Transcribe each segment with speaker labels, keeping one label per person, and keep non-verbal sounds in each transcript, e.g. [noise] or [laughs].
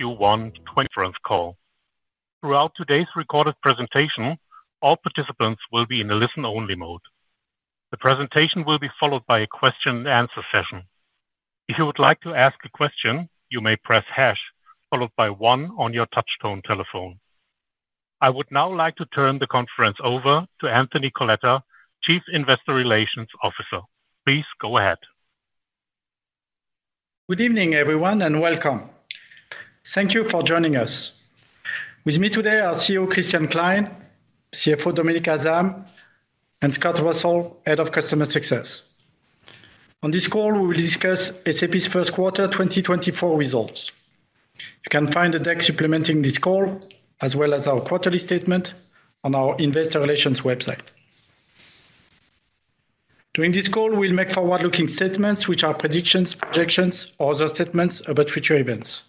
Speaker 1: Q1 conference call. Throughout today's recorded presentation, all participants will be in a listen-only mode. The presentation will be followed by a question and answer session. If you would like to ask a question, you may press hash followed by one on your touchtone telephone. I would now like to turn the conference over to Anthony Coletta, Chief Investor Relations Officer. Please go ahead.
Speaker 2: Good evening, everyone, and welcome. Thank you for joining us. With me today are CEO Christian Klein, CFO Dominik Asam, and Scott Russell, Head of Customer Success. On this call, we will discuss SAP's first quarter 2024 results. You can find the deck supplementing this call, as well as our quarterly statement on our investor relations website. During this call, we'll make forward-looking statements, which are predictions, projections, or other statements about future events.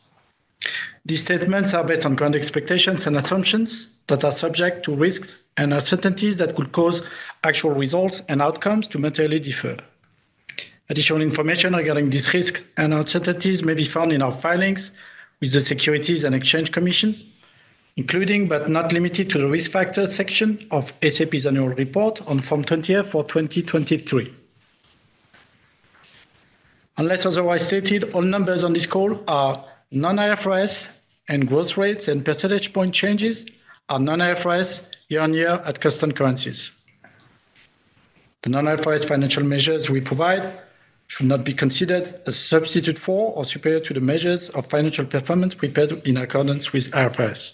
Speaker 2: These statements are based on current expectations and assumptions that are subject to risks and uncertainties that could cause actual results and outcomes to materially differ. Additional information regarding these risks and uncertainties may be found in our filings with the Securities and Exchange Commission, including, but not limited to, the Risk Factors section of SAP's annual report on Form 20-F for 2023. Unless otherwise stated, all numbers on this call are non-IFRS, and growth rates and percentage point changes are non-IFRS year-on-year at constant currencies. The non-IFRS financial measures we provide should not be considered as a substitute for or superior to the measures of financial performance prepared in accordance with IFRS.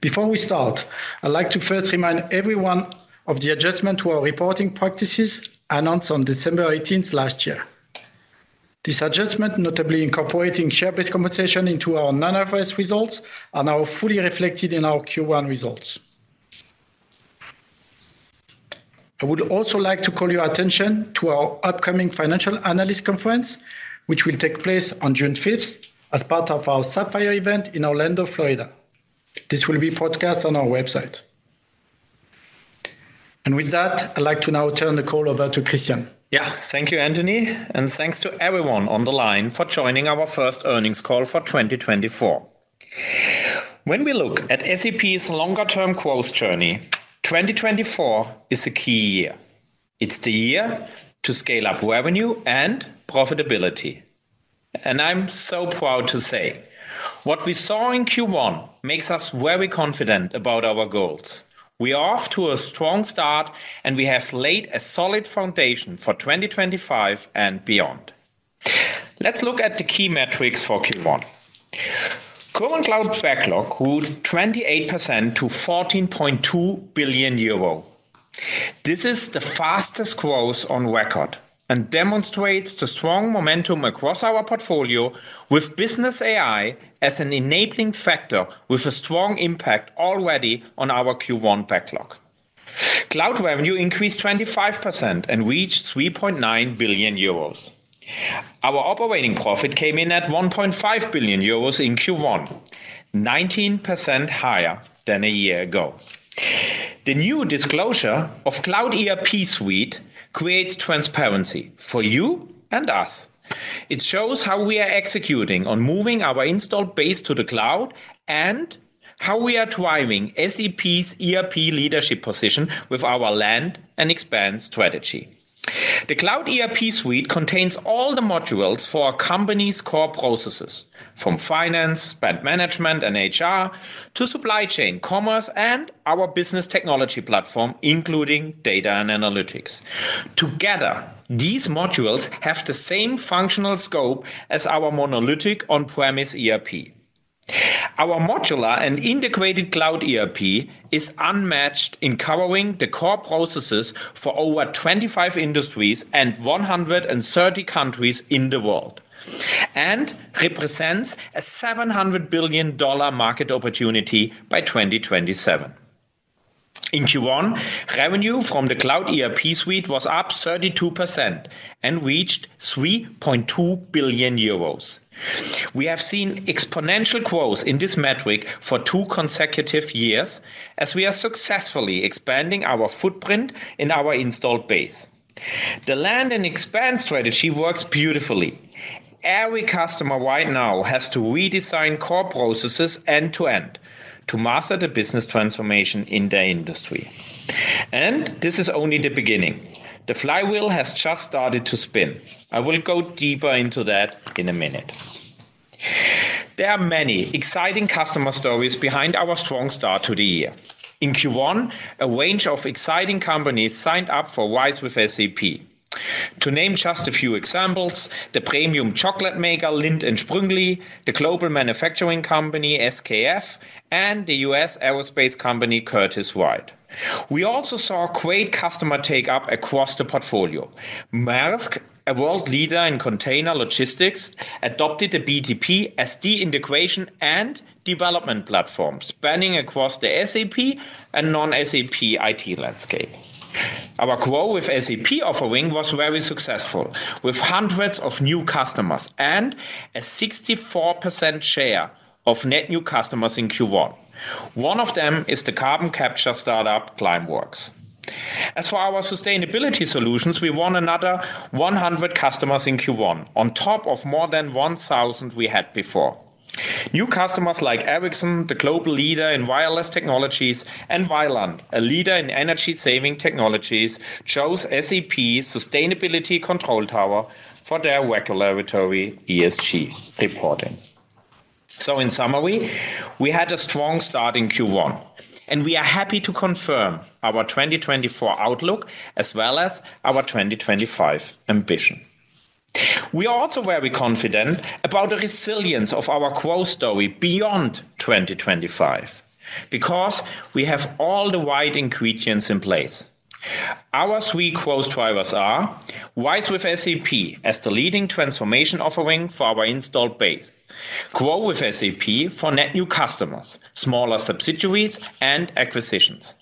Speaker 2: Before we start, I'd like to first remind everyone of the adjustment to our reporting practices announced on December 18th last year. This adjustment, notably incorporating share-based compensation into our non-IFRS results, are now fully reflected in our Q1 results. I would also like to call your attention to our upcoming Financial Analyst Conference, which will take place on June 5th as part of our Sapphire event in Orlando, Florida. This will be broadcast on our website. And with that, I'd like to now turn the call over to Christian.
Speaker 3: Yeah. Thank you, Anthony, and thanks to everyone on the line for joining our first earnings call for 2024. When we look at SAP's longer-term growth journey, 2024 is a key year. It's the year to scale up revenue and profitability. And I'm so proud to say, what we saw in Q1 makes us very confident about our goals. We are off to a strong start, and we have laid a solid foundation for 2025 and beyond. Let's look at the key metrics for Q1. Current cloud backlog grew 28% to 14.2 billion euro. This is the fastest growth on record and demonstrates the strong momentum across our portfolio with Business AI as an enabling factor, with a strong impact already on our Q1 backlog. Cloud revenue increased 25% and reached 3.9 billion euros. Our operating profit came in at 1.5 billion euros in Q1, 19% higher than a year ago. The new disclosure of Cloud ERP Suite creates transparency for you and us. It shows how we are executing on moving our installed base to the cloud and how we are driving SAP's ERP leadership position with our land and expand strategy. The Cloud ERP Suite contains all the modules for a company's core processes, from finance, spend management, and HR, to supply chain, commerce, and our business technology platform, including data and analytics. Together, these modules have the same functional scope as our monolithic on-premise ERP. Our modular and integrated Cloud ERP is unmatched in covering the core processes for over 25 industries and 130 countries in the world, and represents a $700 billion market opportunity by 2027. In Q1, revenue from the Cloud ERP Suite was up 32% and reached 3.2 billion euros. We have seen exponential growth in this metric for two consecutive years as we are successfully expanding our footprint in our installed base. The land and expand strategy works beautifully. Every customer right now has to redesign core processes end to end to master the business transformation in their industry. And this is only the beginning. The flywheel has just started to spin. I will go deeper into that in a minute. There are many exciting customer stories behind our strong start to the year. In Q1, a range of exciting companies signed up for RISE with SAP. To name just a few examples, the premium chocolate maker Lindt & Sprüngli, the global manufacturing company SKF, and the US aerospace company Curtiss-Wright. We also saw great customer take-up across the portfolio. Maersk, a world leader in container logistics, adopted the BTP as the integration and development platform, spanning across the SAP and non-SAP IT landscape. Our GROW with SAP offering was very successful, with hundreds of new customers and a 64% share of net new customers in Q1. One of them is the carbon capture startup Climeworks. As for our sustainability solutions, we won another 100 customers in Q1, on top of more than 1,000 we had before. New customers like Ericsson, the global leader in wireless technologies, and Vaillant, a leader in energy-saving technologies, chose SAP Sustainability Control Tower for their regulatory ESG reporting. So in summary, we had a strong start in Q1, and we are happy to confirm our 2024 outlook as well as our 2025 ambition. We are also very confident about the resilience of our growth story beyond 2025 because we have all the right ingredients in place. Our three growth drivers are RISE with SAP as the leading transformation offering for our installed base, GROW with SAP for net new customers, smaller subsidiaries, and acquisitions,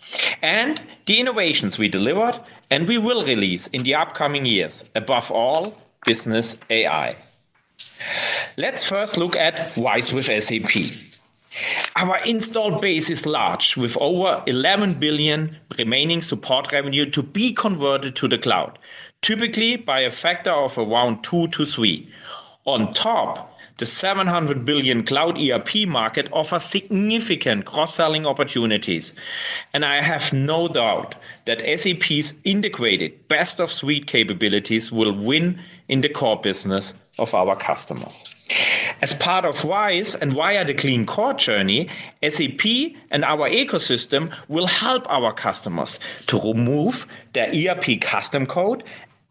Speaker 3: and the innovations we delivered and we will release in the upcoming years, above all, Business AI. Let's first look at RISE with SAP. Our installed base is large, with over 11 billion remaining support revenue to be converted to the cloud, typically by a factor of around 2 to 3. On top, the 700 billion cloud ERP market offers significant cross-selling opportunities, and I have no doubt that SAP's integrated best-of-suite capabilities will win in the core business of our customers. As part of RISE and via the Clean Core journey, SAP and our ecosystem will help our customers to remove their ERP custom code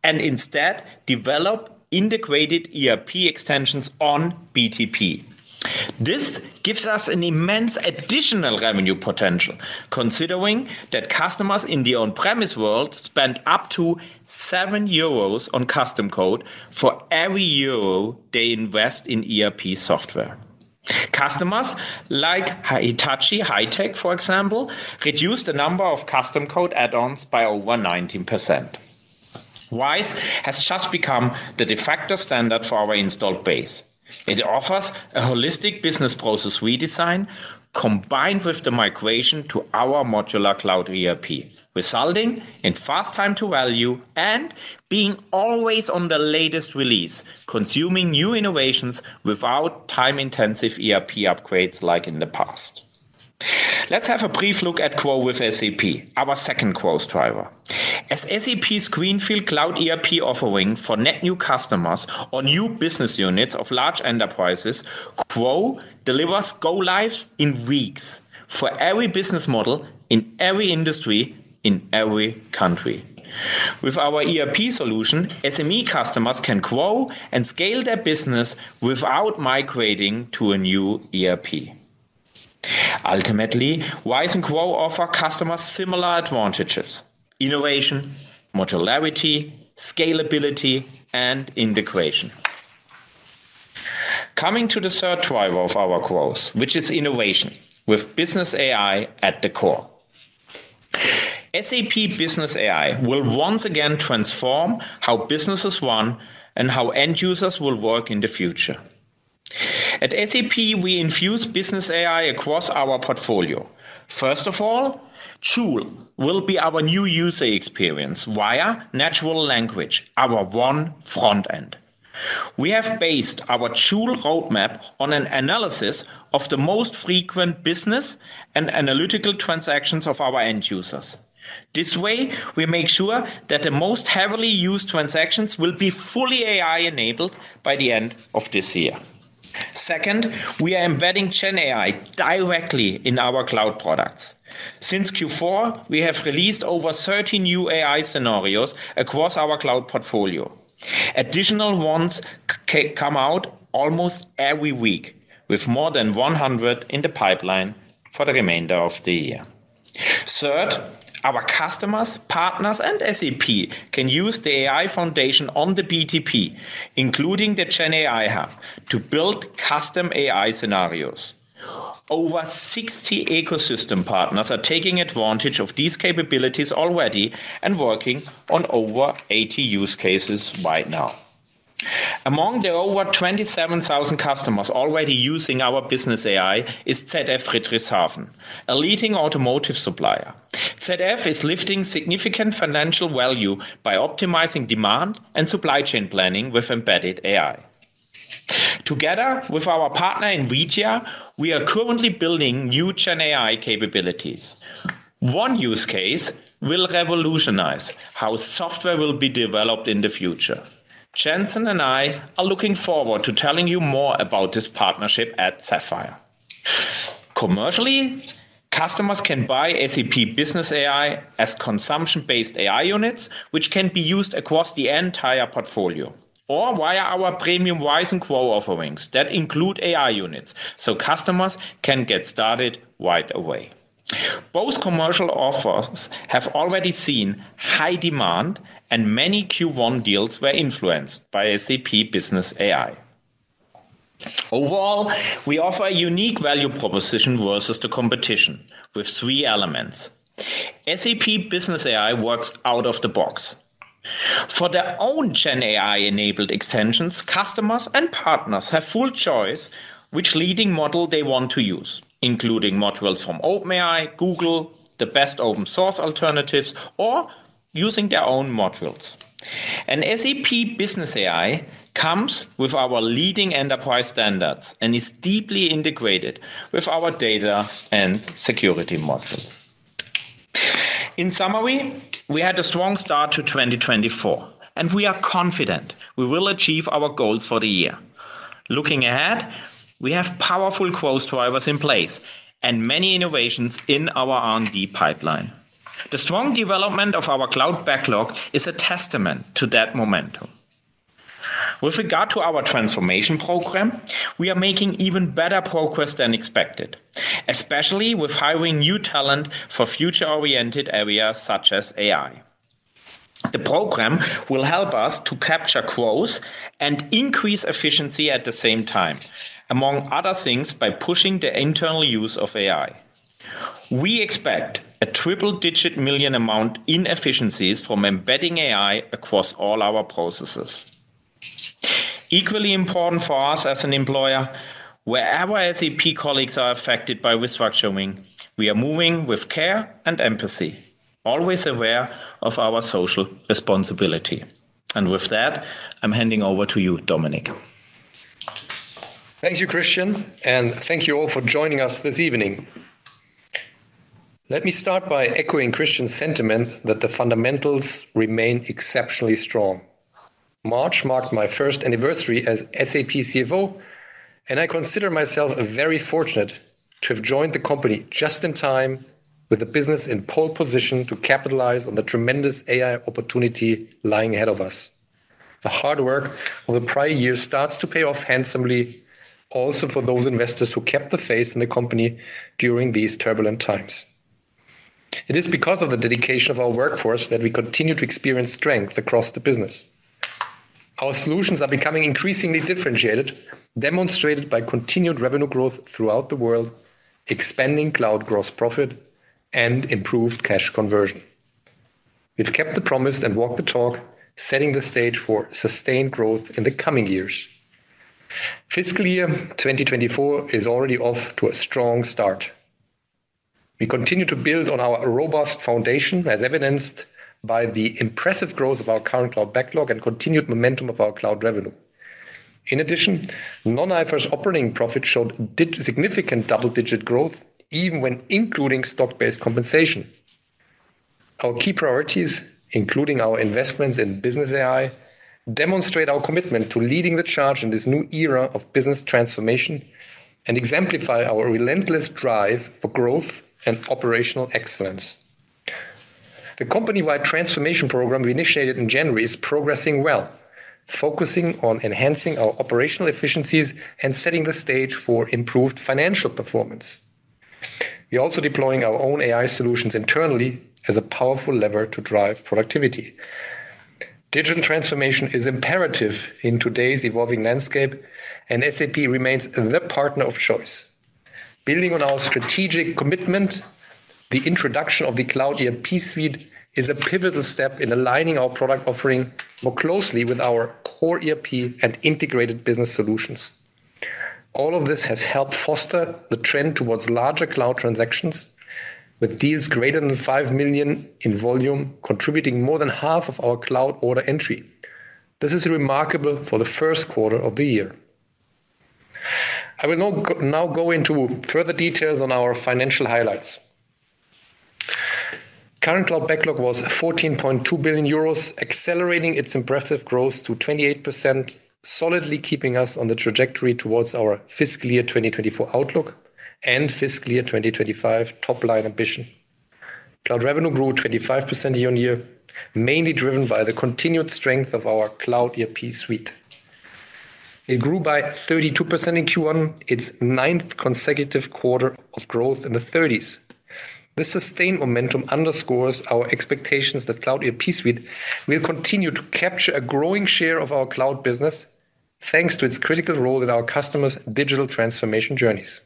Speaker 3: and instead develop integrated ERP extensions on BTP. This gives us an immense additional revenue potential, considering that customers in the on-premise world spend up to 7 euros on custom code for every euro they invest in ERP software. Customers like Hitachi High-Tech, for example, reduced the number of custom code add-ons by over 19%. RISE has just become the de facto standard for our installed base. It offers a holistic business process redesign combined with the migration to our modular cloud ERP, resulting in fast time to value and being always on the latest release, consuming new innovations without time-intensive ERP upgrades like in the past. Let's have a brief look at GROW with SAP, our second growth driver. As SAP's greenfield cloud ERP offering for net new customers or new business units of large enterprises, GROW delivers go-lives in weeks for every business model in every industry in every country. With our ERP solution, SME customers can grow and scale their business without migrating to a new ERP. Ultimately, RISE and GROW offer customers similar advantages: innovation, modularity, scalability, and integration. Coming to the third driver of our growth, which is innovation, with Business AI at the core. SAP Business AI will once again transform how businesses run and how end users will work in the future. At SAP, we infuse Business AI across our portfolio. First of all, Joule will be our new user experience via natural language, our one front end. We have based our Joule roadmap on an analysis of the most frequent business and analytical transactions of our end users. This way, we make sure that the most heavily used transactions will be fully AI-enabled by the end of this year. Second, we are embedding GenAI directly in our cloud products. Since Q4, we have released over 30 new AI scenarios across our cloud portfolio. Additional ones come out almost every week, with more than 100 in the pipeline for the remainder of the year. Third, our customers, partners, and SAP can use the AI foundation on the BTP, including the GenAI Hub, to build custom AI scenarios. Over 60 ecosystem partners are taking advantage of these capabilities already and working on over 80 use cases right now. Among the over 27,000 customers already using our Business AI is ZF Friedrichshafen, a leading automotive supplier. ZF is lifting significant financial value by optimizing demand and supply chain planning with embedded AI. Together with our partner NVIDIA, we are currently building new GenAI capabilities. One use case will revolutionize how software will be developed in the future. Jensen and I are looking forward to telling you more about this partnership at Sapphire. Commercially, customers can buy SAP Business AI as consumption-based AI units, which can be used across the entire portfolio, or via our premium RISE and GROW offerings that include AI units, so customers can get started right away. Both commercial offers have already seen high demand, and many Q1 deals were influenced by SAP Business AI. Overall, we offer a unique value proposition versus the competition with three elements. SAP Business AI works out of the box. For their own GenAI-enabled extensions, customers and partners have full choice which leading model they want to use, including modules from OpenAI, Google, the best open source alternatives, or using their own modules. An SAP Business AI comes with our leading enterprise standards and is deeply integrated with our data and security module. In summary, we had a strong start to 2024, and we are confident we will achieve our goals for the year. Looking ahead, we have powerful growth drivers in place and many innovations in our R&D pipeline. The strong development of our cloud backlog is a testament to that momentum. With regard to our transformation program, we are making even better progress than expected, especially with hiring new talent for future-oriented areas such as AI. The program will help us to capture growth and increase efficiency at the same time, among other things by pushing the internal use of AI. We expect a triple-digit million amount in efficiencies from embedding AI across all our processes. Equally important for us as an employer, wherever SAP colleagues are affected by restructuring, we are moving with care and empathy, always aware of our social responsibility. And with that, I'm handing over to you, Dominik.
Speaker 4: Thank you, Christian, and thank you all for joining us this evening. Let me start by echoing Christian's sentiment that the fundamentals remain exceptionally strong. March marked my first anniversary as SAP CFO, and I consider myself very fortunate to have joined the company just in time with the business in pole position to capitalize on the tremendous AI opportunity lying ahead of us. The hard work of the prior year starts to pay off handsomely, also for those investors who kept the faith in the company during these turbulent times. It is because of the dedication of our workforce that we continue to experience strength across the business. Our solutions are becoming increasingly differentiated, demonstrated by continued revenue growth throughout the world, expanding cloud gross profit, and improved cash conversion. We've kept the promise and walked the talk, setting the stage for sustained growth in the coming years. Fiscal year 2024 is already off to a strong start. We continue to build on our robust foundation, as evidenced by the impressive growth of our current cloud backlog and continued momentum of our cloud revenue. In addition, non-IFRS operating profit showed significant double-digit growth, even when including stock-based compensation. Our key priorities, including our investments in business AI, demonstrate our commitment to leading the charge in this new era of business transformation and exemplify our relentless drive for growth and operational excellence. The company-wide transformation program we initiated in January is progressing well, focusing on enhancing our operational efficiencies and setting the stage for improved financial performance. We are also deploying our own AI solutions internally as a powerful lever to drive productivity. Digital transformation is imperative in today's evolving landscape, and SAP remains the partner of choice. Building on our strategic commitment, the introduction of the Cloud ERP Suite is a pivotal step in aligning our product offering more closely with our core ERP and integrated business solutions. All of this has helped foster the trend towards larger cloud transactions, with deals greater than 5 million in volume contributing more than half of our cloud order entry. This is remarkable for the first quarter of the year. I will now go into further details on our financial highlights. Current cloud backlog was 14.2 billion euros, accelerating its impressive growth to 28%, solidly keeping us on the trajectory towards our fiscal year 2024 outlook and fiscal year 2025 top-line ambition. Cloud revenue grew 25% year-on-year, mainly driven by the continued strength of our Cloud ERP Suite. It grew by 32% in Q1, its ninth consecutive quarter of growth in the 30s. This sustained momentum underscores our expectations that Cloud ERP Suite will continue to capture a growing share of our cloud business, thanks to its critical role in our customers' digital transformation journeys.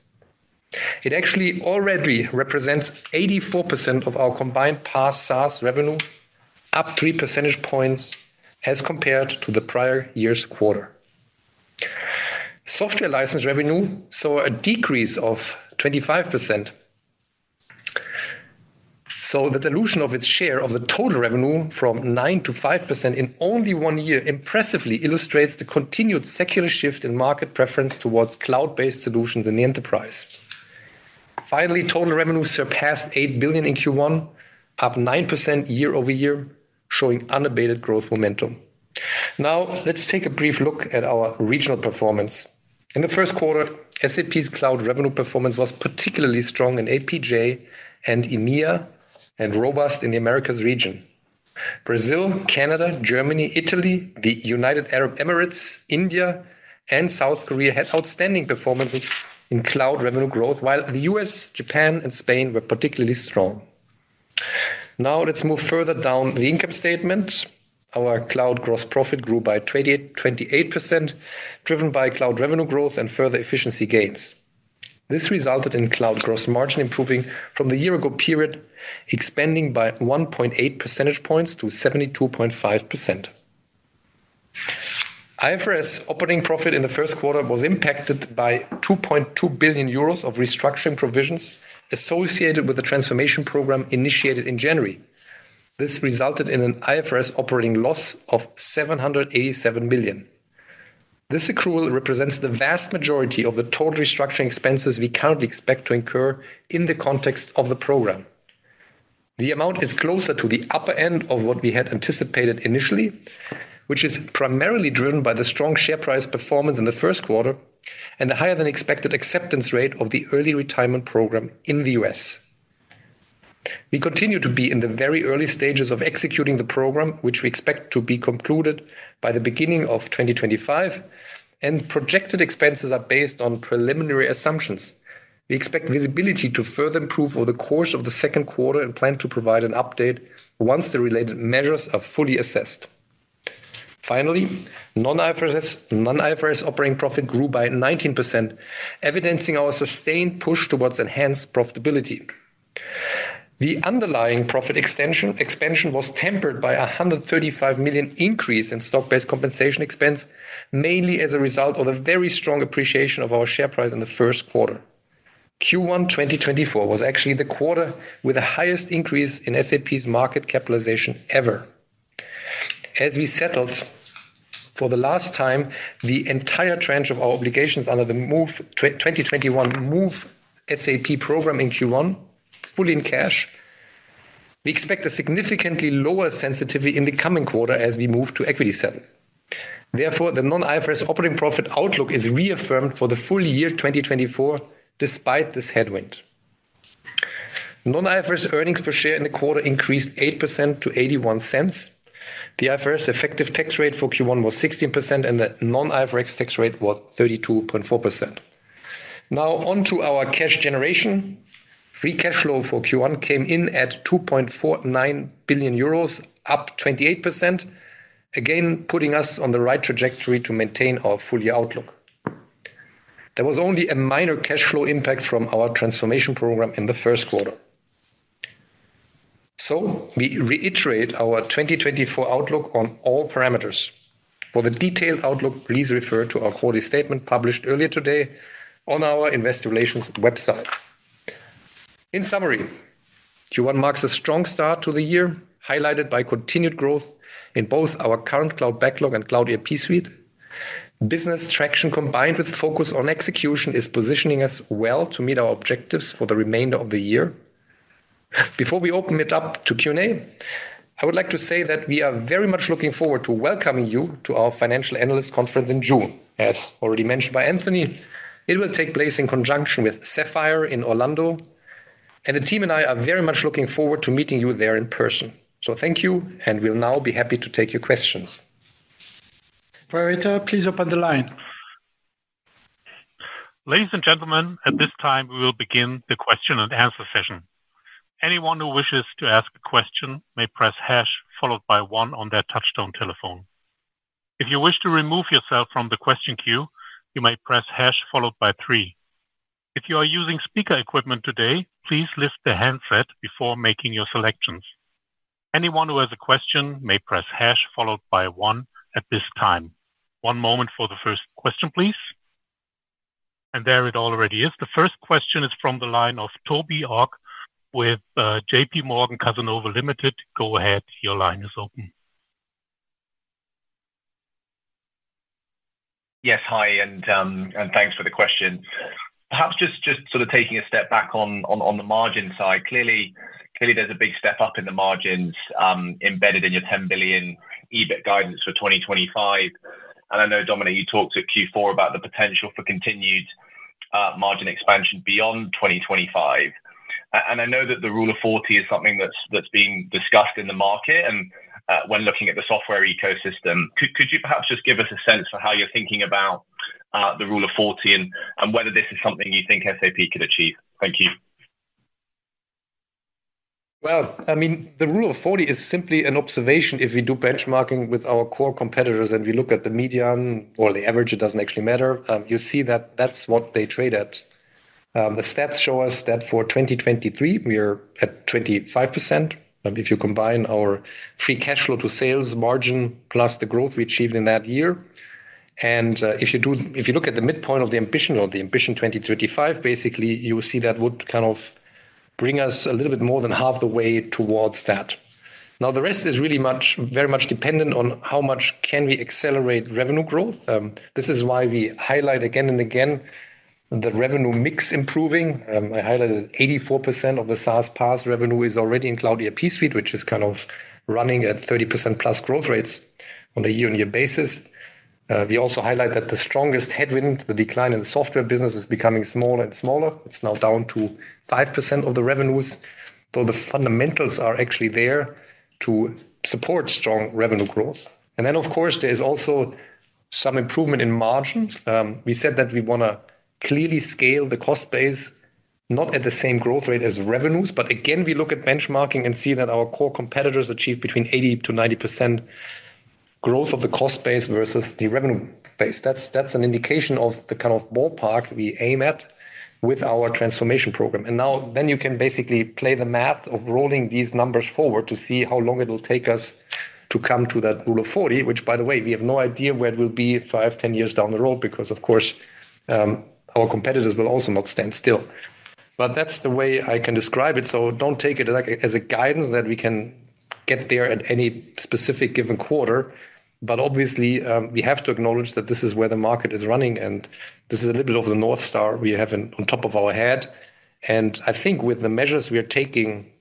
Speaker 4: It actually already represents 84% of our combined PaaS SaaS revenue, up 3 percentage points as compared to the prior year's quarter. Software license revenue saw a decrease of 25%. So the dilution of its share of the total revenue from 9 to 5% in only one year impressively illustrates the continued secular shift in market preference towards cloud-based solutions in the enterprise. Finally, total revenue surpassed 8 billion in Q1, up 9% year-over-year, showing unabated growth momentum. Now, let's take a brief look at our regional performance. In the first quarter, SAP's cloud revenue performance was particularly strong in APJ and EMEA and robust in the Americas region. Brazil, Canada, Germany, Italy, the United Arab Emirates, India, and South Korea had outstanding performances in cloud revenue growth, while the U.S., Japan, and Spain were particularly strong. Now, let's move further down the income statement. Our cloud gross profit grew by 28%, driven by cloud revenue growth and further efficiency gains. This resulted in cloud gross margin improving from the year-ago period, expanding by 1.8 percentage points to 72.5%. IFRS operating profit in the first quarter was impacted by 2.2 billion euros of restructuring provisions associated with the transformation program initiated in January. This resulted in an IFRS operating loss of 787 million. This accrual represents the vast majority of the total restructuring expenses we currently expect to incur in the context of the program. The amount is closer to the upper end of what we had anticipated initially, which is primarily driven by the strong share price performance in the first quarter and the higher-than-expected acceptance rate of the early retirement program in the U.S. We continue to be in the very early stages of executing the program, which we expect to be concluded by the beginning of 2025, and projected expenses are based on preliminary assumptions. We expect visibility to further improve over the course of the second quarter and plan to provide an update once the related measures are fully assessed. Finally, non-IFRS operating profit grew by 19%, evidencing our sustained push towards enhanced profitability. The underlying profit expansion was tempered by a 135 million increase in stock-based compensation expense, mainly as a result of a very strong appreciation of our share price in the first quarter. Q1 2024 was actually the quarter with the highest increase in SAP's market capitalization ever. As we settled for the last time the entire tranche of our obligations under the Move 2021 Move SAP program in Q1, fully in cash. We expect a significantly lower sensitivity in the coming quarter as we move to equity settle. Therefore, the non-IFRS operating profit outlook is reaffirmed for the full year 2024 despite this headwind. Non-IFRS earnings per share in the quarter increased 8% to 0.81. The IFRS effective tax rate for Q1 was 16%, and the non-IFRS tax rate was 32.4%. Now, on to our cash generation. Free cash flow for Q1 came in at 2.49 billion euros, up 28%, again putting us on the right trajectory to maintain our full year outlook. There was only a minor cash flow impact from our transformation program in the first quarter. So we reiterate our 2024 outlook on all parameters. For the detailed outlook, please refer to our quarterly statement published earlier today on our investor relations website. In summary, Q1 marks a strong start to the year, highlighted by continued growth in both our current cloud backlog and Cloud ERP Suite. Business traction combined with focus on execution is positioning us well to meet our objectives for the remainder of the year. Before we open it up to Q&A, I would like to say that we are very much looking forward to welcoming you to our financial analyst conference in June. As already mentioned by Anthony, it will take place in conjunction with Sapphire in Orlando, and the team and I are very much looking forward to meeting you there in person. So thank you, and we'll now be happy to take your questions.
Speaker 2: Operator, please open the line.
Speaker 1: Ladies and gentlemen, at this time, we will begin the question and answer session. Anyone who wishes to ask a question may press hash followed by one on their touch-tone telephone. If you wish to remove yourself from the question queue, you may press hash followed by three. If you are using speaker equipment today, please lift the handset before making your selections. Anyone who has a question may press hash followed by one at this time. One moment for the first question, please. And there it already is. The first question is from the line of Toby Ogg with uh, J.P. Morgan Cazenove Limited. Go ahead, your line is open.
Speaker 5: Yes, hi, and um, thanks for the question. Perhaps just sort of taking a step back on the margin side, clearly clearly there's a big step up in the margins um, embedded in your 10 billion EBIT guidance for 2025. And I know, Dominik, you talked at Q4 about the potential for continued uh, margin expansion beyond 2025. And I know that the Rule of 40 is something that's being discussed in the market and Uh, when looking at the software ecosystem. Could you perhaps just give us a sense for how you're thinking about uh, the Rule of 40 and whether this is something you think SAP could achieve? Thank you.
Speaker 4: Well, I mean, the Rule of 40 is simply an observation if we do benchmarking with our core competitors and we look at the median or the average, it doesn't actually matter. Um, you see that that's what they trade at. Um, the stats show us that for 2023, we are at 25%. If you combine our free cash flow to sales margin plus the growth we achieved in that year. And uh, if you do, if you look at the midpoint of the ambition or the ambition 2025, basically, you see that would kind of bring us a little bit more than half the way towards that. Now, the rest is really much, very much dependent on how much can we accelerate revenue growth. Um, this is why we highlight again and again the revenue mix improving. Um, I highlighted 84% of the SaaS PaaS revenue is already in Cloud ERP Suite, which is kind of running at 30%+ plus growth rates on a year-on-year basis. Uh, we also highlight that the strongest headwind, the decline in the software business, is becoming smaller and smaller. It's now down to 5% of the revenues, though the fundamentals are actually there to support strong revenue growth. And then, of course, there is also some improvement in margin. Um, we said that we want to clearly scale the cost base, not at the same growth rate as revenues. But again, we look at benchmarking and see that our core competitors achieve between 80%-90% growth of the cost base versus the revenue base. That's that's an indication of the kind of ballpark we aim at with our transformation program. And now then you can basically play the math of rolling these numbers forward to see how long it will take us to come to that Rule of 40, which, by the way, we have no idea where it will be five, 10 years down the road because, of course, um, our competitors will also not stand still. But that's the way I can describe it. So don't take it like as a guidance that we can get there at any specific given quarter. but obviously, um, we have to acknowledge that this is where the market is running, and this is a little bit of the North Star we have on top of our head. And I think with the measures we are taking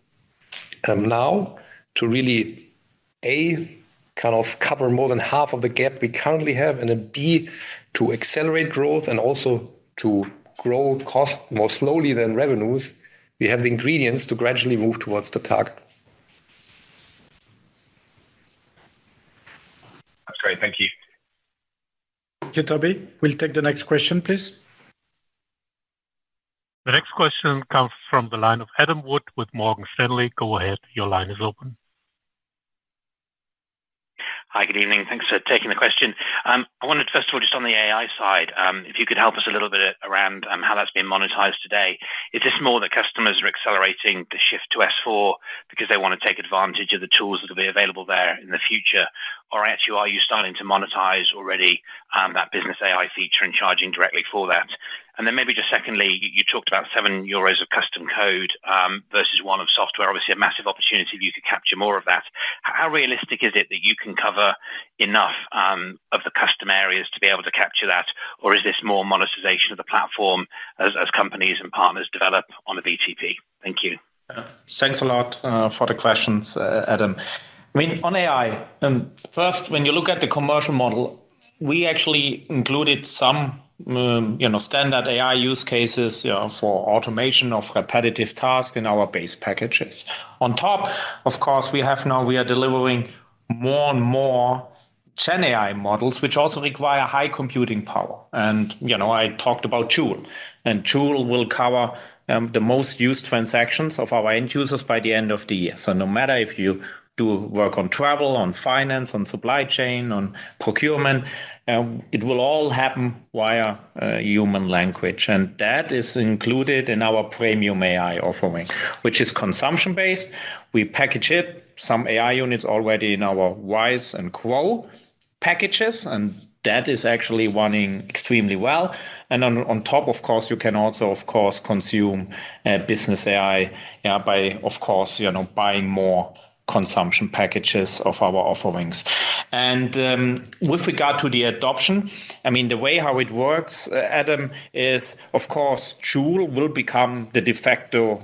Speaker 4: um, now to really, A, kind of cover more than half of the gap we currently have, and a b to accelerate growth and also to grow cost more slowly than revenues, we have the ingredients to gradually move towards the target.
Speaker 5: That's great. Thank you.
Speaker 2: Thank you, Toby. We'll take the next question, please.
Speaker 1: The next question comes from the line of Adam Wood with Morgan Stanley. Go ahead. Your line is open.
Speaker 6: Hi, good evening. Thanks for taking the question. Um, I wanted, first of all, just on the AI side, um, if you could help us a little bit around um, how that's being monetized today. Is this more that customers are accelerating the shift to S/4 because they want to take advantage of the tools that will be available there in the future? Or actually, are you starting to monetize already that Business AI feature and charging directly for that? And then maybe just secondly, you talked about 7 euros of custom code um, versus 1 of software. Obviously, a massive opportunity if you could capture more of that. How realistic is it that you can cover enough um, of the custom areas to be able to capture that? Or is this more monetization of the platform as companies and partners develop on a BTP? Thank you.
Speaker 3: Uh, thanks a lot uh, for the questions, uh, Adam. I mean, on AI, um, first, when you look at the commercial model, we actually included some Um, standard AI use cases for automation of repetitive tasks in our base packages. On top, of course, we have now we are delivering more and more GenAI models, which also require high computing power. And you know, I talked about Joule. And Joule will cover um, the most used transactions of our end users by the end of the year. So no matter if you do work on travel, on finance, on supply chain, on procurement, Uh, it will all happen via uh, human language. And that is included in our premium AI offering, which is consumption-based. We package it, some AI units already in our RISE and GROW packages, and that is actually running extremely well. And on top, of course, you can also, of course, consume uh, Business AI by, of course, you know, buying more consumption packages of our offerings. And um, with regard to the adoption, I mean, the way how it works, uh, Adam, is, of course, Joule will become the de facto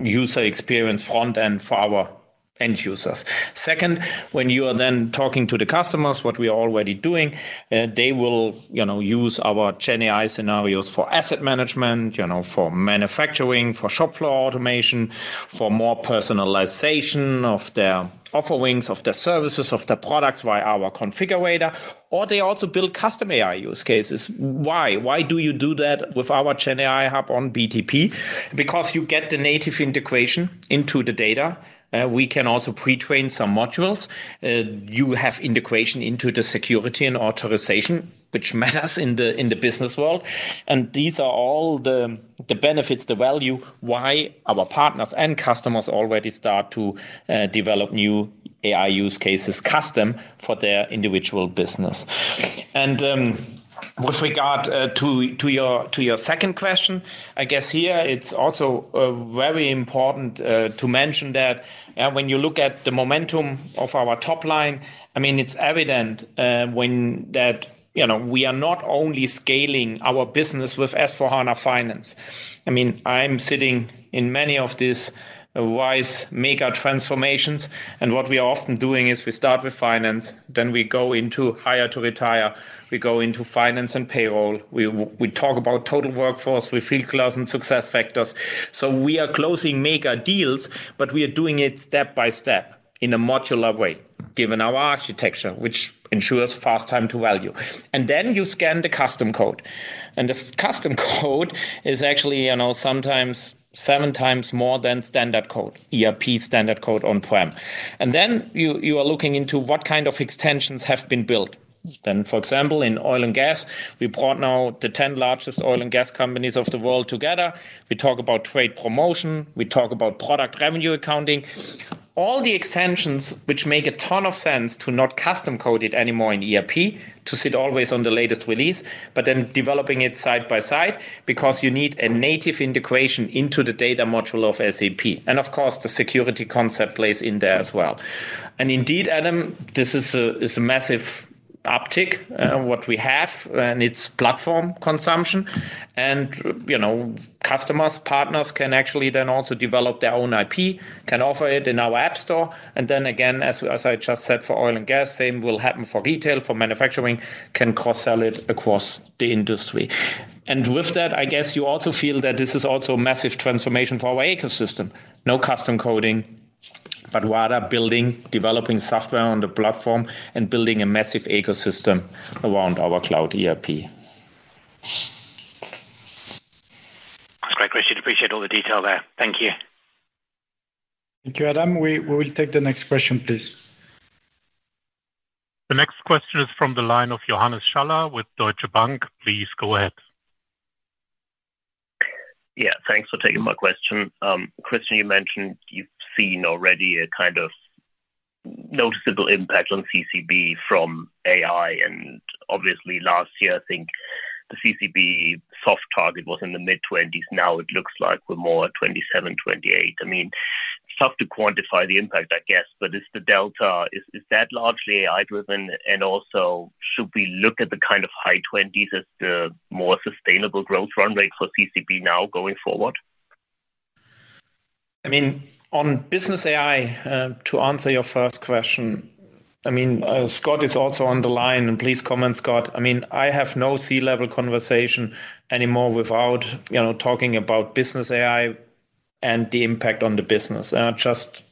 Speaker 3: user experience front end for our end users. Second, when you are then talking to the customers, what we are already doing, uh, they will you know, use our GenAI scenarios for asset management, you know, for manufacturing, for shop floor automation, for more personalization of their offerings, of their services, of their products via our configurator. Or they also build custom AI use cases. Why? Why do you do that with our GenAI Hub on BTP? Because you get the native integration into the data. Uh, we can also pre-train some modules. Uh, you have integration into the security and authorization, which [laughs] matters in the in the business world. And these are all the the benefits, the value why our partners and customers already start to uh, develop new AI use cases custom for their individual business. Um, With regard uh, to to your to your second question, I guess here it's also uh, very important uh, to mention that when you look at the momentum of our top line, I mean, it's evident when that you know we are not only scaling our business with S/4HANA Finance. I mean, I'm sitting in many of these RISE mega transformations. And what we are often doing is we start with finance, then we go into hire to retire, we go into finance and payroll. We we talk about total workforce with Fieldglass and SuccessFactors. So we are closing mega deals, but we are doing it step by step in a modular way, given our architecture, which ensures fast time to value. And then you scan the custom code. And the custom [laughs] code is actually you know, sometimes seven times more than standard code, ERP standard code on-prem. And then you you are looking into what kind of extensions have been built. Then, for example, in oil and gas, we brought now the 10 largest oil and gas companies of the world together. We talk about trade promotion. We talk about product revenue accounting. All the extensions, which make a ton of sense to not custom code it anymore in ERP, to sit always on the latest release, but then developing it side by side because you need a native integration into the data module of SAP. And of course, the security concept plays in there as well. And indeed, Adam, this is a massive uptick uh, what we have and its platform consumption. And you know, customers, partners can actually then also develop their own IP, can offer it in our app store. And then again, as as I just said, for oil and gas, same will happen for retail, for manufacturing, can cross-sell it across the industry. And with that, I guess you also feel that this is also a massive transformation for our ecosystem. No custom coding, but rather building, developing software on the platform and building a massive ecosystem around our cloud ERP.
Speaker 6: That's great, Christian. Appreciate all the detail there. Thank you.
Speaker 2: Thank you, Adam. We will take the next question, please.
Speaker 1: The next question is from the line of Johannes Schaller with Deutsche Bank. Please go ahead.
Speaker 7: Yeah, thanks for taking my question. Um, Christian, you mentioned you've seen already a kind of noticeable impact on CCB from AI. And obviously, last year, I think the CCB soft target was in the mid-20s. Now it looks like we're more at 27, 28. I mean, it's tough to quantify the impact, I guess, but is the delta, is that largely AI-driven? And also, should we look at the kind of high 20s as the more sustainable growth run rate for CCB now going forward?
Speaker 3: I mean, on business AI, uh, to answer your first question, I mean, uh, Scott is also on the line, and please comment, Scott. I mean, I have no C-level conversation anymore without you know talking about business AI and the impact on the business. Uh, just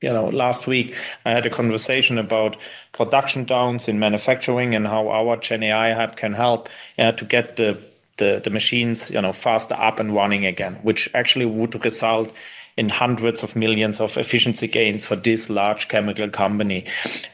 Speaker 3: you know, last week, I had a conversation about production downs in manufacturing and how our GenAI Hub can help to get the the machines you know faster up and running again, which actually would result in hundreds of millions of efficiency gains for this large chemical company.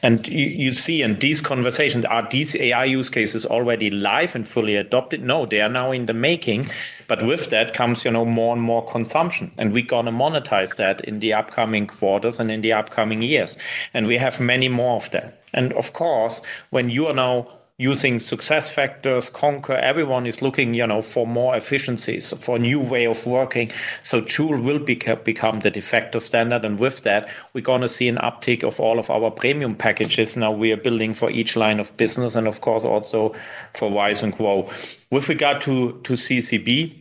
Speaker 3: And you see in these conversations, are these AI use cases already live and fully adopted? No, they are now in the making. But with that comes you know, more and more consumption. And we're going to monetize that in the upcoming quarters and in the upcoming years. And we have many more of that. And of course, when you are now using SuccessFactors, Concur, everyone is looking you know, for more efficiencies, for a new way of working. So Joule will become the de facto standard. And with that, we're going to see an uptick of all of our premium packages now we are building for each line of business and, of course, also for RISE and GROW. With regard to to CCB,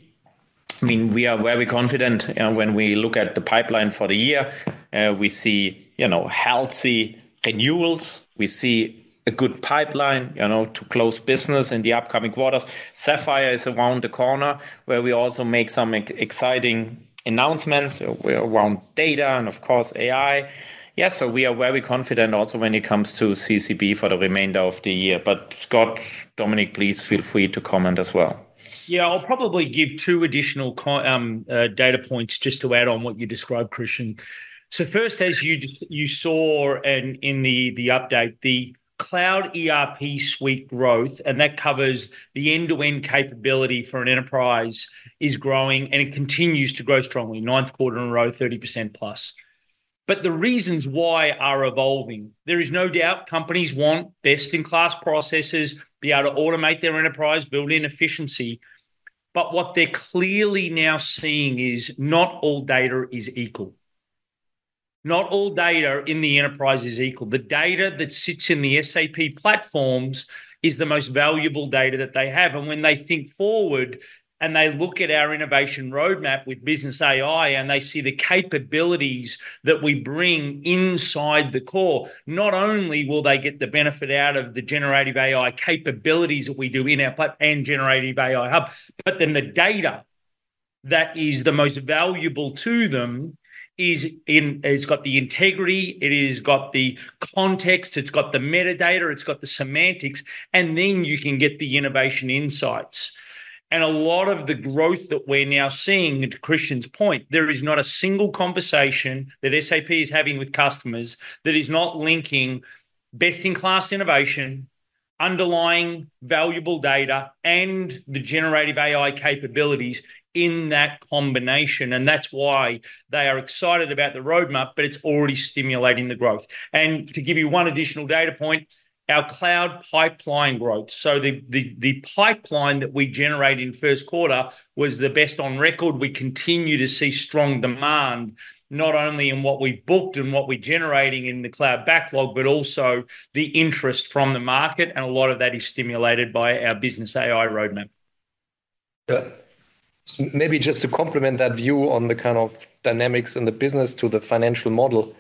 Speaker 3: I mean, we are very confident when we look at the pipeline for the year. Uh, we see you know, healthy renewals. We see a good pipeline you know, to close business in the upcoming quarters. Sapphire is around the corner where we also make some exciting announcements uh, around data and, of course, AI. Yeah, so we are very confident also when it comes to CCB for the remainder of the year. But Scott, Dominik, please feel free to comment as well.
Speaker 8: Yeah, I'll probably give two additional um, uh, data points just to add on what you described, Christian. So first, as you you saw in the update, the Cloud ERP Suite growth, and that covers the end-to-end capability for an enterprise, is growing, and it continues to grow strongly, ninth quarter in a row, 30% plus. But the reasons why are evolving. There is no doubt companies want best-in-class processes, be able to automate their enterprise, build in efficiency. But what they're clearly now seeing is not all data is equal. Not all data in the enterprise is equal. The data that sits in the SAP platforms is the most valuable data that they have. And when they think forward and they look at our innovation roadmap with business AI and they see the capabilities that we bring inside the core, not only will they get the benefit out of the generative AI capabilities that we do in our platform and generative AI Hub, but then the data that is the most valuable to them is in it's got the integrity, it has got the context, it's got the metadata, it's got the semantics, and then you can get the innovation insights. And a lot of the growth that we're now seeing, to Christian's point, there is not a single conversation that SAP is having with customers that is not linking best-in-class innovation, underlying valuable data, and the generative AI capabilities in that combination. And that's why they are excited about the roadmap, but it's already stimulating the growth. And to give you one additional data point, our cloud pipeline growth. So the the pipeline that we generate in first quarter was the best on record. We continue to see strong demand not only in what we've booked and what we're generating in the cloud backlog, but also the interest from the market, and a lot of that is stimulated by our Business AI roadmap.
Speaker 4: Maybe just to complement that view on the kind of dynamics in the business to the financial model,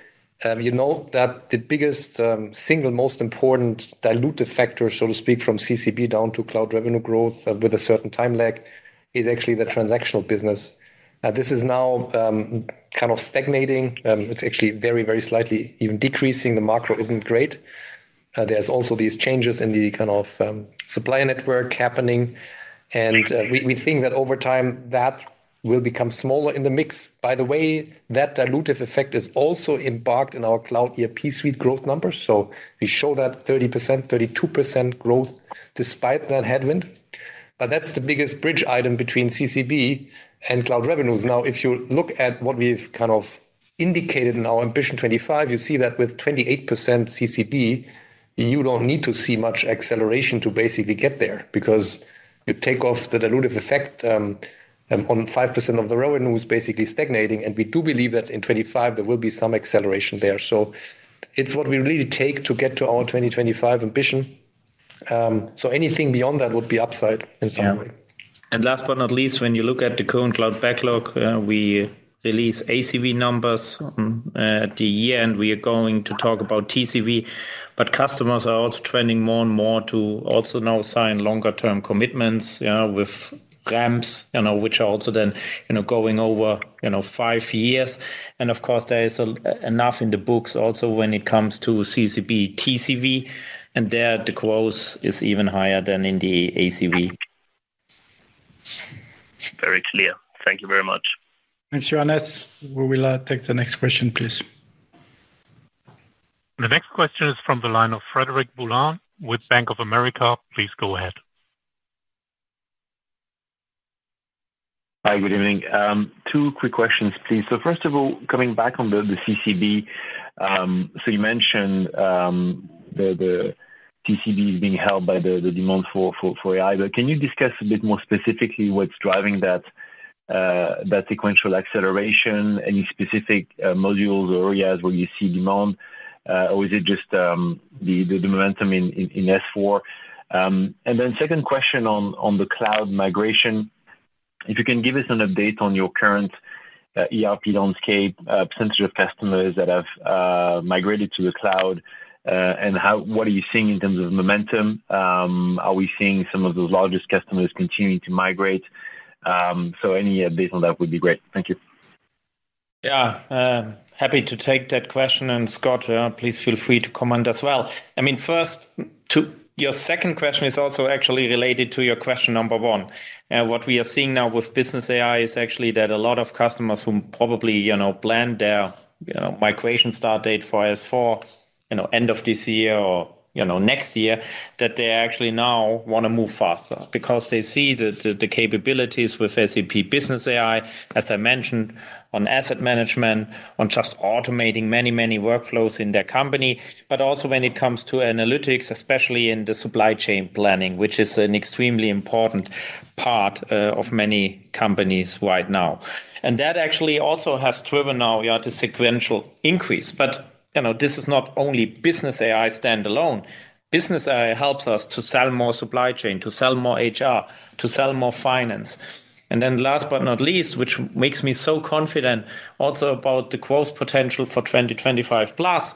Speaker 4: um, you know that the biggest um, single most important dilutive factor, so to speak, from CCB down to cloud revenue growth uh, with a certain time lag is actually the transactional business. Uh, this is now um, kind of stagnating. It's actually very, very slightly even decreasing. The macro isn't great. Uh, there's also these changes in the kind of supply network happening. And uh, we think that over time that will become smaller in the mix. By the way, that dilutive effect is also embarked in our Cloud ERP Suite growth numbers. So we show that 30%, 32% growth despite that headwind. But that's the biggest bridge item between CCB and cloud revenues. Now, if you look at what we've kind of indicated in our Ambition 25, you see that with 28% CCB, you don't need to see much acceleration to basically get there because you take off the dilutive effect um, um, on 5% of the revenue revenues basically stagnating. And we do believe that in 2025, there will be some acceleration there. So it's what we really take to get to our 2025 ambition. Um, so anything beyond that would be upside in some way.
Speaker 3: And last but not least, when you look at the current cloud backlog, uh, we release ACV numbers uh, at the year, and we are going to talk about TCV. But customers are also trending more and more to also now sign longer-term commitments with ramps, you know, which are also then you know, going over you know, five years. And of course, there is enough in the books also when it comes to CCB, TCV, and there the growth is even higher than in the ACV.
Speaker 7: Very clear. Thank you very much.
Speaker 2: Thanks, Johannes. We will uh, take the next question, please.
Speaker 1: The next question is from the line of Frederic Boulan with Bank of America. Please go ahead.
Speaker 9: Hi, good evening. Um, two quick questions, please. So first of all, coming back on the CCB, um, so you mentioned um, the CCB is being held by the demand for AI. But can you discuss a bit more specifically what's driving that uh, sequential acceleration? Any specific uh, modules or areas where you see demand? Uh, or is it just um, the momentum in S/4? Um, and then second question on the cloud migration, if you can give us an update on your current uh, ERP landscape, uh, percentage of customers that have migrated to the cloud, and how what are you seeing in terms of momentum? Um, are we seeing some of those largest customers continuing to migrate? So any update on that would be great. Thank you.
Speaker 3: Yeah, happy to take that question. And Scott, please feel free to comment as well. I mean, first, to your second question is also actually related to your question number one. Uh, what we are seeing now with Business AI is actually that a lot of customers who probably you know planned their you know, migration start date for S/4 you know, end of this year or next year, that they actually now want to move faster because they see the the capabilities with SAP Business AI, as I mentioned, on asset management, on just automating many, many workflows in their company, but also when it comes to analytics, especially in the supply chain planning, which is an extremely important part uh, of many companies right now. And that actually also has driven now yeah, the sequential increase. But this is not only Business AI standalone. Business AI helps us to sell more supply chain, to sell more HR, to sell more finance. And then last but not least, which makes me so confident also about the growth potential for 2025 plus,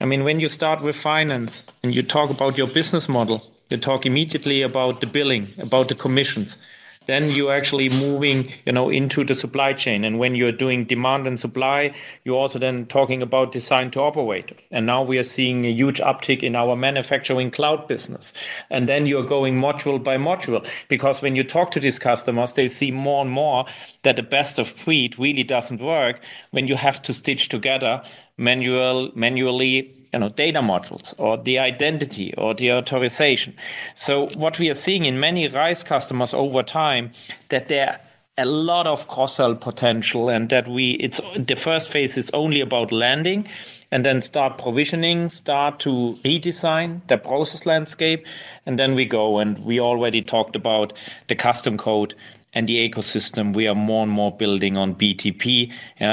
Speaker 3: I mean, when you start with finance and you talk about your business model, you talk immediately about the billing, about the commissions, then you're actually moving you know, into the supply chain. And when you're doing demand and supply, you're also then talking about design to operate. And now we are seeing a huge uptick in our manufacturing cloud business. And then you're going module by module because when you talk to these customers, they see more and more that the best of breed really doesn't work when you have to stitch together manually data modules or the identity or the authorization. So what we are seeing in many RISE customers over time, that there are a lot of cross-sell potential and that we it's the first phase is only about landing and then start provisioning, start to redesign the process landscape, and then we go. And we already talked about the custom code and the ecosystem, we are more and more building on BTP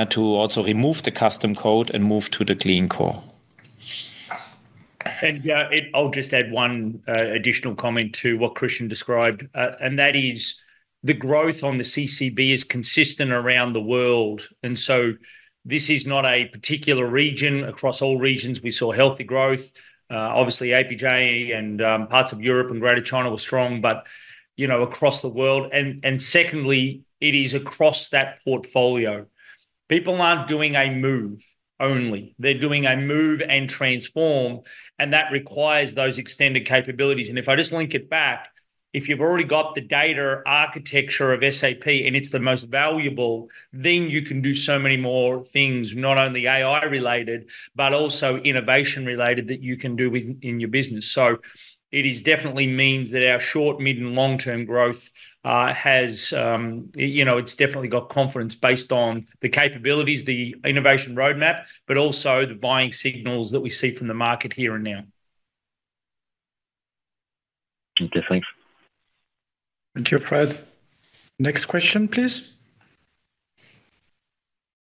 Speaker 3: to also remove the custom code and move to the clean core.
Speaker 8: I'll just add one uh, additional comment to what Christian described, uh, and that is the growth on the CCB is consistent around the world. And so this is not a particular region. Across all regions, we saw healthy growth. Uh, obviously, APJ and um, parts of Europe and Greater China were strong, but you know across the world. And and secondly, it is across that portfolio. People aren't doing a move only. They're doing a move and transform, and that requires those extended capabilities. And if I just link it back, if you've already got the data architecture of SAP and it's the most valuable, then you can do so many more things, not only AI-related, but also innovation-related that you can do in your business. So it is definitely means that our short, mid, and long-term growth has, um, you know, it's definitely got confidence based on the capabilities, the innovation roadmap, but also the buying signals that we see from the market here and now.
Speaker 9: Okay, thanks.
Speaker 2: Thank you, Fred. Next question, please.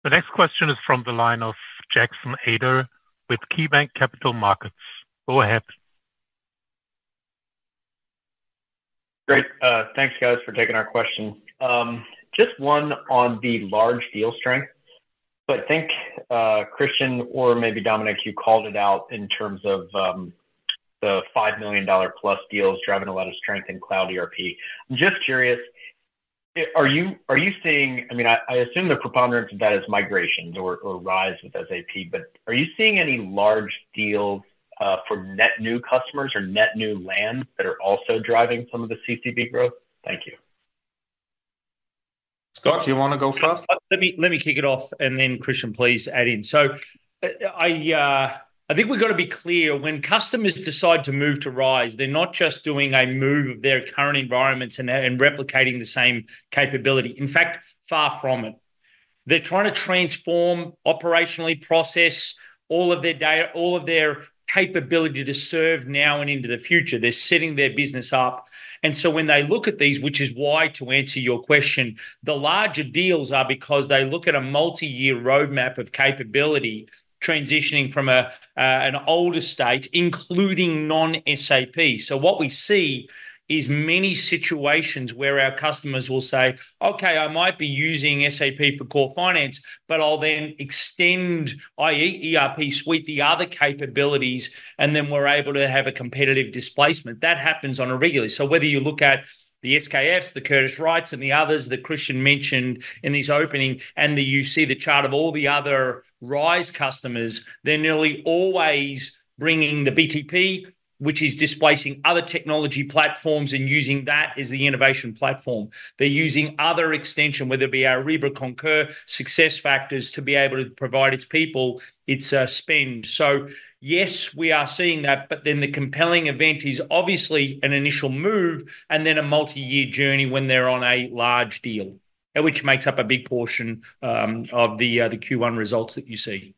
Speaker 1: The next question is from the line of Jackson Ader with KeyBanc Capital Markets. Go ahead.
Speaker 10: Great. Uh, thanks, guys, for taking our question. Um, just one on the large deal strength. But I think uh, Christian or maybe Dominik, you called it out in terms of um, the $5 million plus deals driving a lot of strength in cloud ERP. I'm just curious, eh, are you are you seeing, I mean, I assume the preponderance of that is migrations or RISE with SAP, but are you seeing any large deals Uh, for net new customers or net new land that are also driving some of the CCB growth? Thank you.
Speaker 3: Scott, do you want to go uh, first?
Speaker 8: Let me kick it off, and then Christian, please add in. So, I uh, I think we've got to be clear. When customers decide to move to RISE, they're not just doing a move of their current environments and replicating the same capability. In fact, far from it. They're trying to transform operationally, process all of their data, all of their capability to serve now and into the future. They're setting their business up. And so when they look at these, which is why, to answer your question, the larger deals are because they look at a multi-year roadmap of capability transitioning from a uh, an older state, including non-SAP. So what we see is many situations where our customers will say, "Okay, I might be using SAP for core finance, but I'll then extend, i.e., ERP suite, the other capabilities, and then we're able to have a competitive displacement." That happens on a regular. So whether you look at the SKFs, the Curtiss-Wrights, and the others that Christian mentioned in his opening, and you see the chart of all the other RISE customers, they're nearly always bringing the BTP, which is displacing other technology platforms and using that as the innovation platform. They're using other extension, whether it be our Ariba Concur SuccessFactors to be able to provide its people its uh, spend. So yes, we are seeing that, but then the compelling event is obviously an initial move and then a multi-year journey when they're on a large deal, which makes up a big portion um, of the uh, the Q1 results that you see.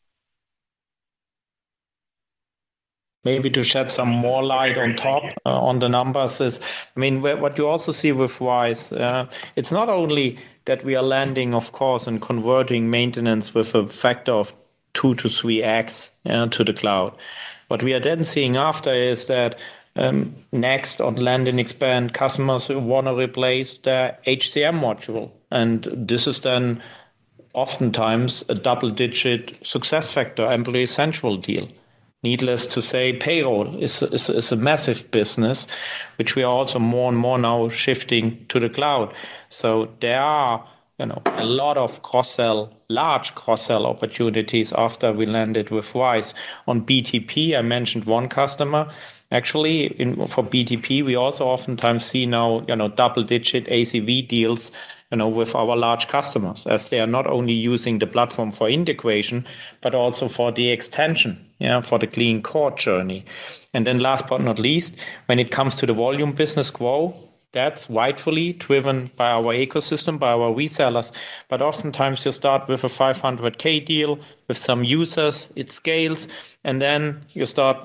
Speaker 3: Maybe to shed some more light on top uh, on the numbers is, I mean, what you also see with RISE, uh, it's not only that we are landing, of course, and converting maintenance with a factor of 2 to 3x to the cloud. What we are then seeing after is that um, next on land and expand, customers want to replace their HCM module. And this is then oftentimes a double-digit success factor Employee Central deal. Needless to say, payroll is a massive business, which we are also more and more now shifting to the cloud. So there are you know, a lot of cross-sell, large cross-sell opportunities after we landed with RISE. On BTP, I mentioned one customer. Actually, for BTP, we also oftentimes see now you know, double-digit ACV deals with our large customers as they are not only using the platform for integration, but also for the extension, yeah, for the clean core journey. And then last but not least, when it comes to the volume business growth, that's rightfully driven by our ecosystem, by our resellers. But oftentimes, you start with a 500K deal with some users, it scales, and then you start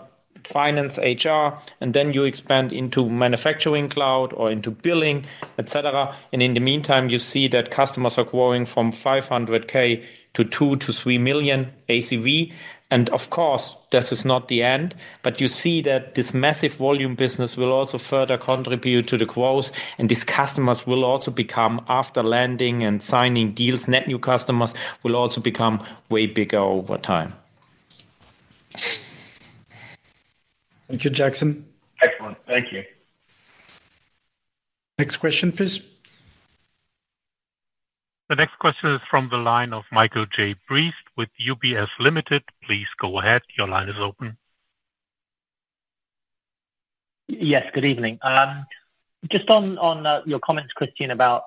Speaker 3: finance, HR, and then you expand into manufacturing cloud or into billing, etc. And in the meantime, you see that customers are growing from 500K to 2 to 3 million ACV. And of course, this is not the end, but you see that this massive volume business will also further contribute to the growth. And these customers will also become, after landing and signing deals, net new customers will also become way bigger over time.
Speaker 2: Thank you, Jackson.
Speaker 10: Excellent. Thank you.
Speaker 2: Next question, please.
Speaker 1: The next question is from the line of Michael J. Briest with UBS Limited. Please go ahead. Your line is open.
Speaker 11: Yes, good evening. Um, just on uh, your comments, Christian, about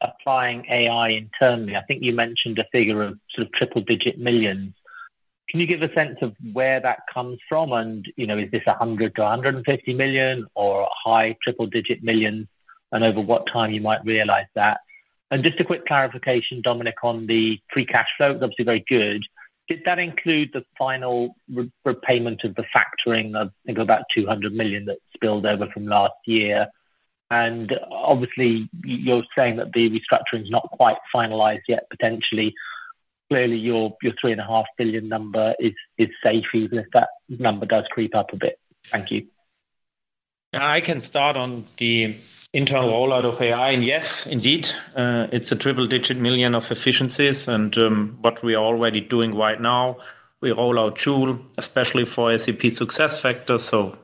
Speaker 11: applying AI internally, I think you mentioned a figure of sort of triple-digit millions. Can you give a sense of where that comes from? And you know, is this 100 million-150 million or high triple-digit millions? And over what time you might realize that? And just a quick clarification, Dominik, on the free cash flow. It's obviously very good. Did that include the final repayment of the factoring of, I think, about 200 million that spilled over from last year? And obviously, you're saying that the restructuring is not quite finalized yet, potentially. Clearly, your your 3.5 billion number is is safe, even if that number does creep up a bit. Thank you.
Speaker 3: I can start on the internal rollout of AI. And yes, indeed, uh, it's a triple-digit million of efficiencies. And um, what we are already doing right now, we roll out Joule, especially for SAP SuccessFactors. So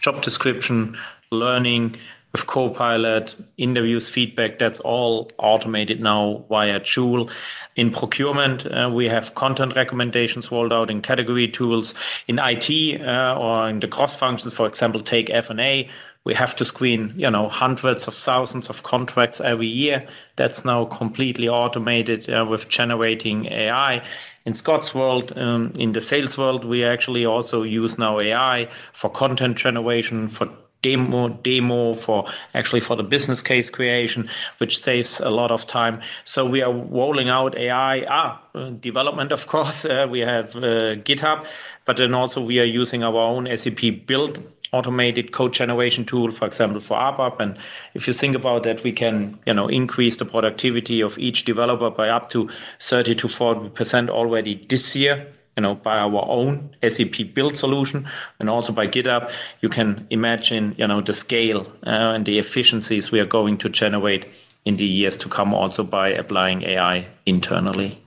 Speaker 3: job description, learning with Copilot, interviews, feedback, that's all automated now via Joule. In procurement, uh, we have content recommendations rolled out in category tools. In IT uh, or in the cross functions, for example, take F&A, we have to screen you know, hundreds of thousands of contracts every year. That's now completely automated uh, with generative AI. In Scott's world, um, in the sales world, we actually also use now AI for content generation, for demo, demo for actually for the business case creation, which saves a lot of time. So we are rolling out AI ah, development, of course. [laughs] Uh, we have uh, GitHub, but then also we are using our own SAP Build automated code generation tool, for example, for ABAP. And if you think about that, we can you know increase the productivity of each developer by up to 30 to 40 percent already this year by our own SAP Build solution. And also by GitHub, you can imagine you know, the scale uh, and the efficiencies we are going to generate in the years to come also by applying AI internally.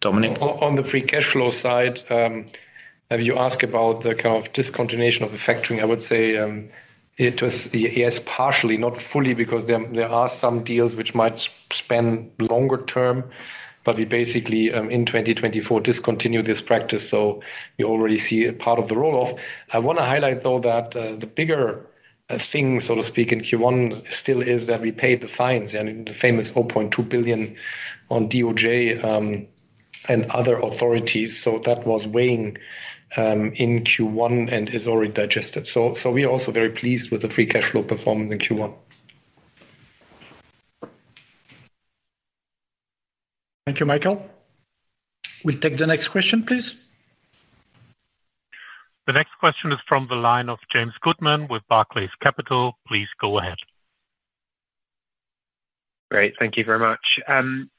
Speaker 3: Dominik?
Speaker 4: On the free cash flow side, um, you asked about the kind of discontinuation of the factoring. I would say um, it was, yes, partially, not fully, because there, there are some deals which might span longer term, but we basically um, in 2024 discontinue this practice. So we already see a part of the roll-off. I want to highlight, though, that uh, the bigger uh, thing, so to speak, in Q1 still is that we paid the fines, and the famous 0.2 billion on DOJ um, and other authorities. So that was weighing um, in Q1 and is already digested. So we are also very pleased with the free cash flow performance in Q1.
Speaker 2: Thank you, Michael. We'll take the next question, please.
Speaker 1: The next question is from the line of James Goodman with Barclays Capital. Please go ahead.
Speaker 12: Great. Thank you very much. Um,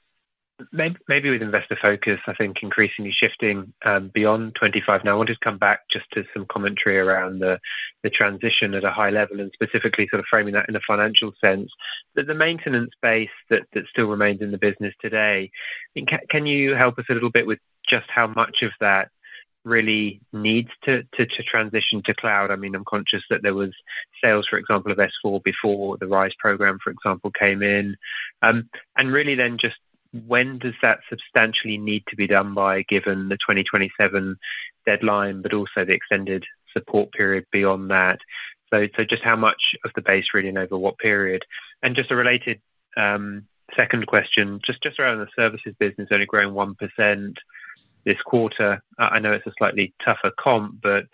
Speaker 12: Maybe with investor focus, I think increasingly shifting um, beyond 25 Now, I wanted to come back just to some commentary around the the transition at a high level and specifically sort of framing that in a financial sense. The maintenance base that that still remains in the business today, I mean, can you help us a little bit with just how much of that really needs to to, to, transition to cloud? I mean, I'm conscious that there was sales, for example, of S/4 before the RISE program, for example, came in. Um, and really then just when does that substantially need to be done by, given the 2027 deadline, but also the extended support period beyond that? So so just how much of the base really and over what period? And just a related second question, just just around the services business, only growing 1% this quarter. I know it's a slightly tougher comp, but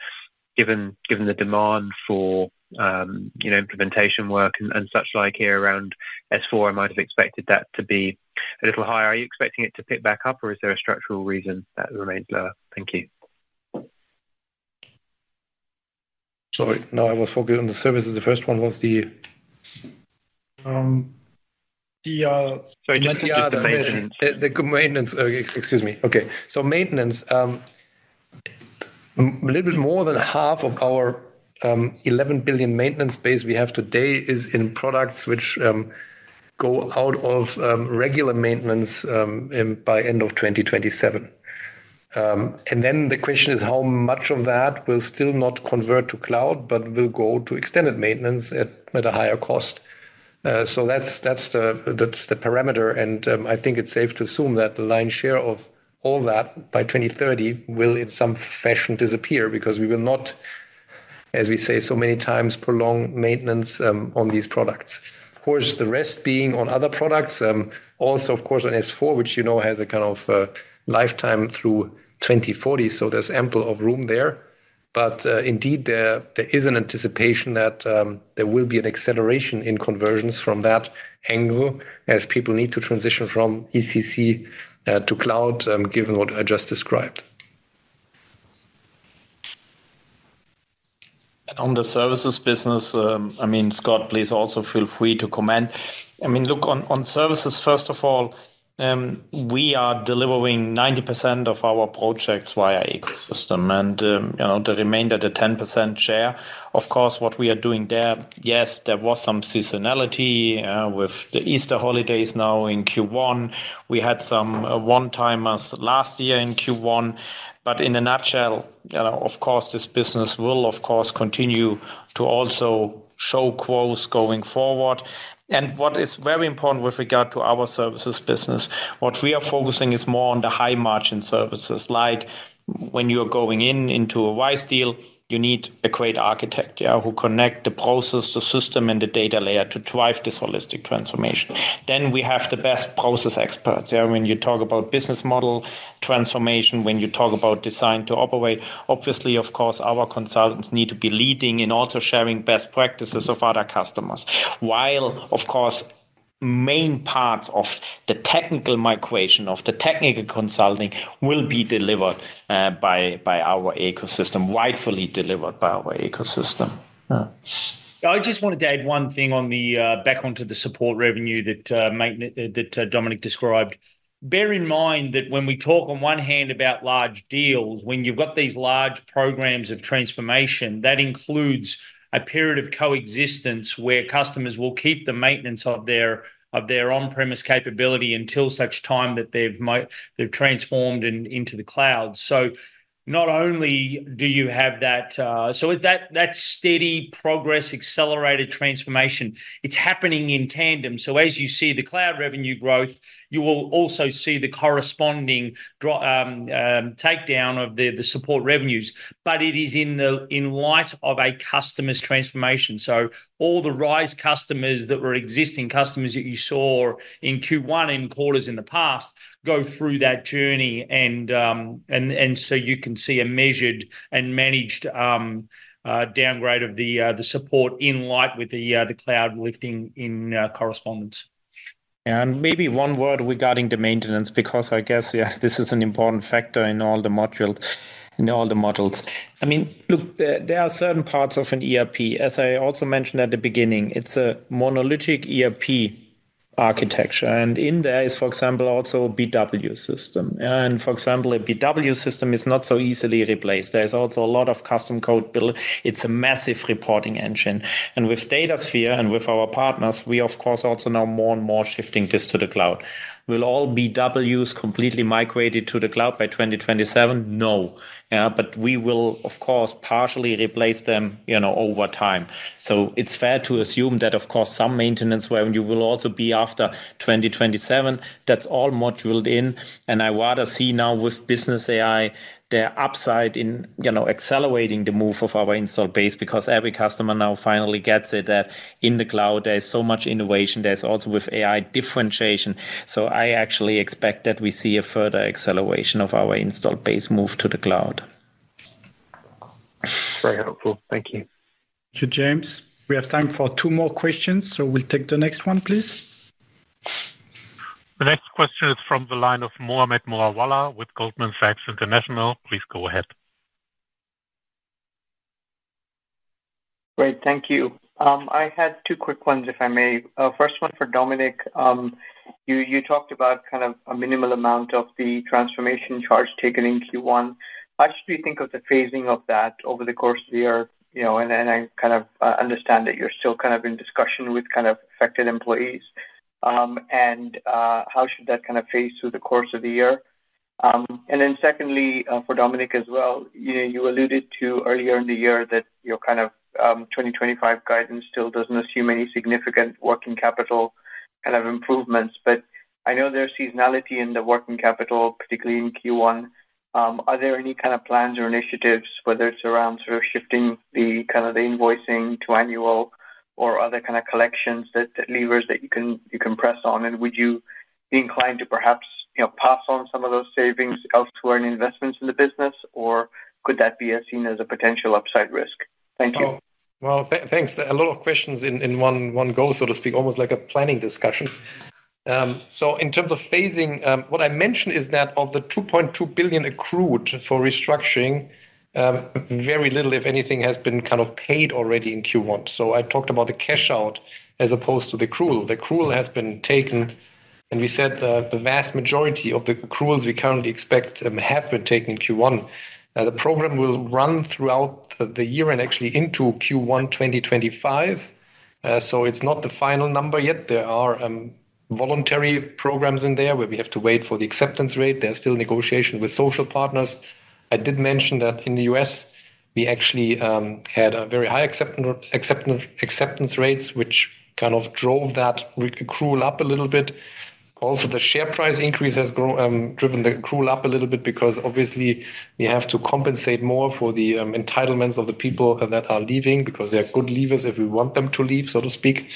Speaker 12: given given the demand for um, you know implementation work and such like here around S/4, I might have expected that to be a little higher. Are you expecting it to pick back up, or is there a structural reason that remains lower? Thank you.
Speaker 4: Sorry, No, I was focused on the services. The first one was the.
Speaker 2: Um, the uh,
Speaker 12: Sorry, just,
Speaker 4: the,
Speaker 12: maintenance.
Speaker 4: the maintenance. Uh, excuse me. Okay, so maintenance. Um, a little bit more than half of our um, 11 billion maintenance base we have today is in products which um, go out of um, regular maintenance um, by end of 2027. Um, and then the question is how much of that will still not convert to cloud, but will go to extended maintenance at, a higher cost. Uh, so that's that's the the parameter, and I think it's safe to assume that the lion's share of all that by 2030 will in some fashion disappear because we will not, as we say so many times, prolong maintenance on these products. Course, the rest being on other products, um, also of course on S4, which you know has a kind of uh, lifetime through 2040, so there's ample of room there. But uh, indeed, there there is an anticipation that um, there will be an acceleration in conversions from that angle as people need to transition from ECC uh, to cloud, um, given what I just described.
Speaker 3: On the services business, um, I mean, Scott, please also feel free to comment. I mean, look on on services. First of all, um, we are delivering 90% of our projects via ecosystem and um, you know the remainder the 10% share of course what we are doing there yes there was some seasonality uh, with the easter holidays now in q1 we had some uh, one-timers last year in q1 but in a nutshell you know of course this business will of course continue to also show growth going forward. And what is very important with regard to our services business, what we are focusing is more on the high margin services, like when you're going in into a RISE deal, you need a great architect yeah, who connect the process, the system, and the data layer to drive this holistic transformation. Then we have the best process experts. Yeah, when you talk about business model transformation, when you talk about design to operate, obviously, of course, our consultants need to be leading and also sharing best practices of other customers, while, of course, main parts of the technical migration of the technical consulting will be delivered uh, by by our ecosystem rightfully delivered by our ecosystem yeah.
Speaker 8: I just wanted to add one thing on the uh, back onto the support revenue that uh, that uh, Dominik described. Bear in mind that when we talk on one hand about large deals, when you've got these large programs of transformation, that includes a period of coexistence where customers will keep the maintenance of their of their on-premise capability until such time that they've transformed in, into the cloud. So not only do you have that, uh, so that that steady progress, accelerated transformation, it's happening in tandem. So as you see the cloud revenue growth, you will also see the corresponding um, um, takedown of the, support revenues, but it is in the in light of a customer's transformation. So all the RISE customers that were existing customers that you saw in Q1 in quarters in the past go through that journey, and um, and and so you can see a measured and managed. Uh, downgrade of the uh, the support in light with the uh, the cloud lifting in correspondence.
Speaker 3: And maybe one word regarding the maintenance, because I guess yeah, [laughs] this is an important factor in all the modules, in all the models. I mean, look, there, there are certain parts of an ERP, as I also mentioned at the beginning, it's a monolithic ERP architecture. And in there is, for example, also a BW system. And for example, a BW system is not so easily replaced. There's also a lot of custom code built. It's a massive reporting engine. And with DataSphere and with our partners, we of course also now more and more shifting this to the cloud. Will all BWs completely migrated to the cloud by 2027? No. But we will, of course, partially replace them, you know, over time. So it's fair to assume that, of course, some maintenance revenue will also be after 2027. That's all moduled in. And I rather see now with business AI the upside in you know accelerating the move of our install base because every customer now finally gets it that in the cloud there's so much innovation there's also with AI differentiation. So I actually expect that we see a further acceleration of our install base move to the cloud.
Speaker 12: Very helpful. Thank you.
Speaker 2: Thank you James. We have time for two more questions so we'll take the next one please
Speaker 1: the next question is from the line of Mohammed Moawalla with Goldman Sachs International. Please go ahead.
Speaker 13: Great. Thank you. Um, I had two quick ones, if I may. Uh, first one for Dominik. Um, you talked about kind of a minimal amount of the transformation charge taken in Q1. How should we think of the phasing of that over the course of the year? You know, and I kind of uh, understand that you're still kind of in discussion with kind of affected employees. Um, and uh, how should that kind of phase through the course of the year? Um, and then secondly, uh, for Dominik as well, you alluded to earlier in the year that your kind of um, 2025 guidance still doesn't assume any significant working capital kind of improvements. But I know there's seasonality in the working capital, particularly in Q1. Are there any kind of plans or initiatives, whether it's around sort of shifting the kind of the invoicing to annual or other kind of collections, that levers that you can you can press on? And would you be inclined to perhaps you know pass on some of those savings elsewhere in investments in the business, or could that be seen as a potential upside risk? Thank you.
Speaker 4: Well, thanks. A lot of questions in in one one go, so to speak, almost like a planning discussion. Um, so in terms of phasing, what I mentioned is that of the 2.2 billion accrued for restructuring, Um, very little, if anything, has been kind of paid already in Q1. So I talked about the cash out as opposed to the accrual. The accrual has been taken, and we said uh, the vast majority of the accruals we currently expect um, have been taken in Q1. Uh, the program will run throughout the year and actually into Q1 2025. Uh, so It is not the final number yet. There are um, voluntary programs in there where we have to wait for the acceptance rate. There is still negotiation with social partners. I did mention that in the U.S., we actually um, had a very high acceptance rates, which kind of drove that accrual up a little bit. Also, the share price increase has um, driven the accrual up a little bit because obviously we have to compensate more for the um, entitlements of the people that are leaving because they are good leavers if we want them to leave, so to speak.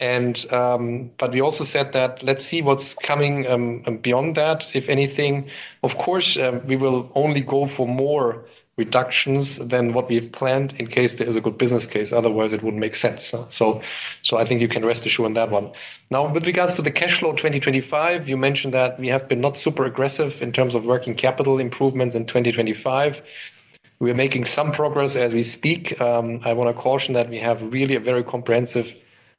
Speaker 4: Um, we also said that let's see what's coming um, um, beyond that, if anything. Of course, we will only go for more reductions than what we've planned in case there is a good business case. Otherwise, it wouldn't make sense. So, so I think you can rest assured on that one. Now, with regards to the cash flow 2025, you mentioned that we have been not super aggressive in terms of working capital improvements in 2025. We are making some progress as we speak. I want to caution that we have really a very comprehensive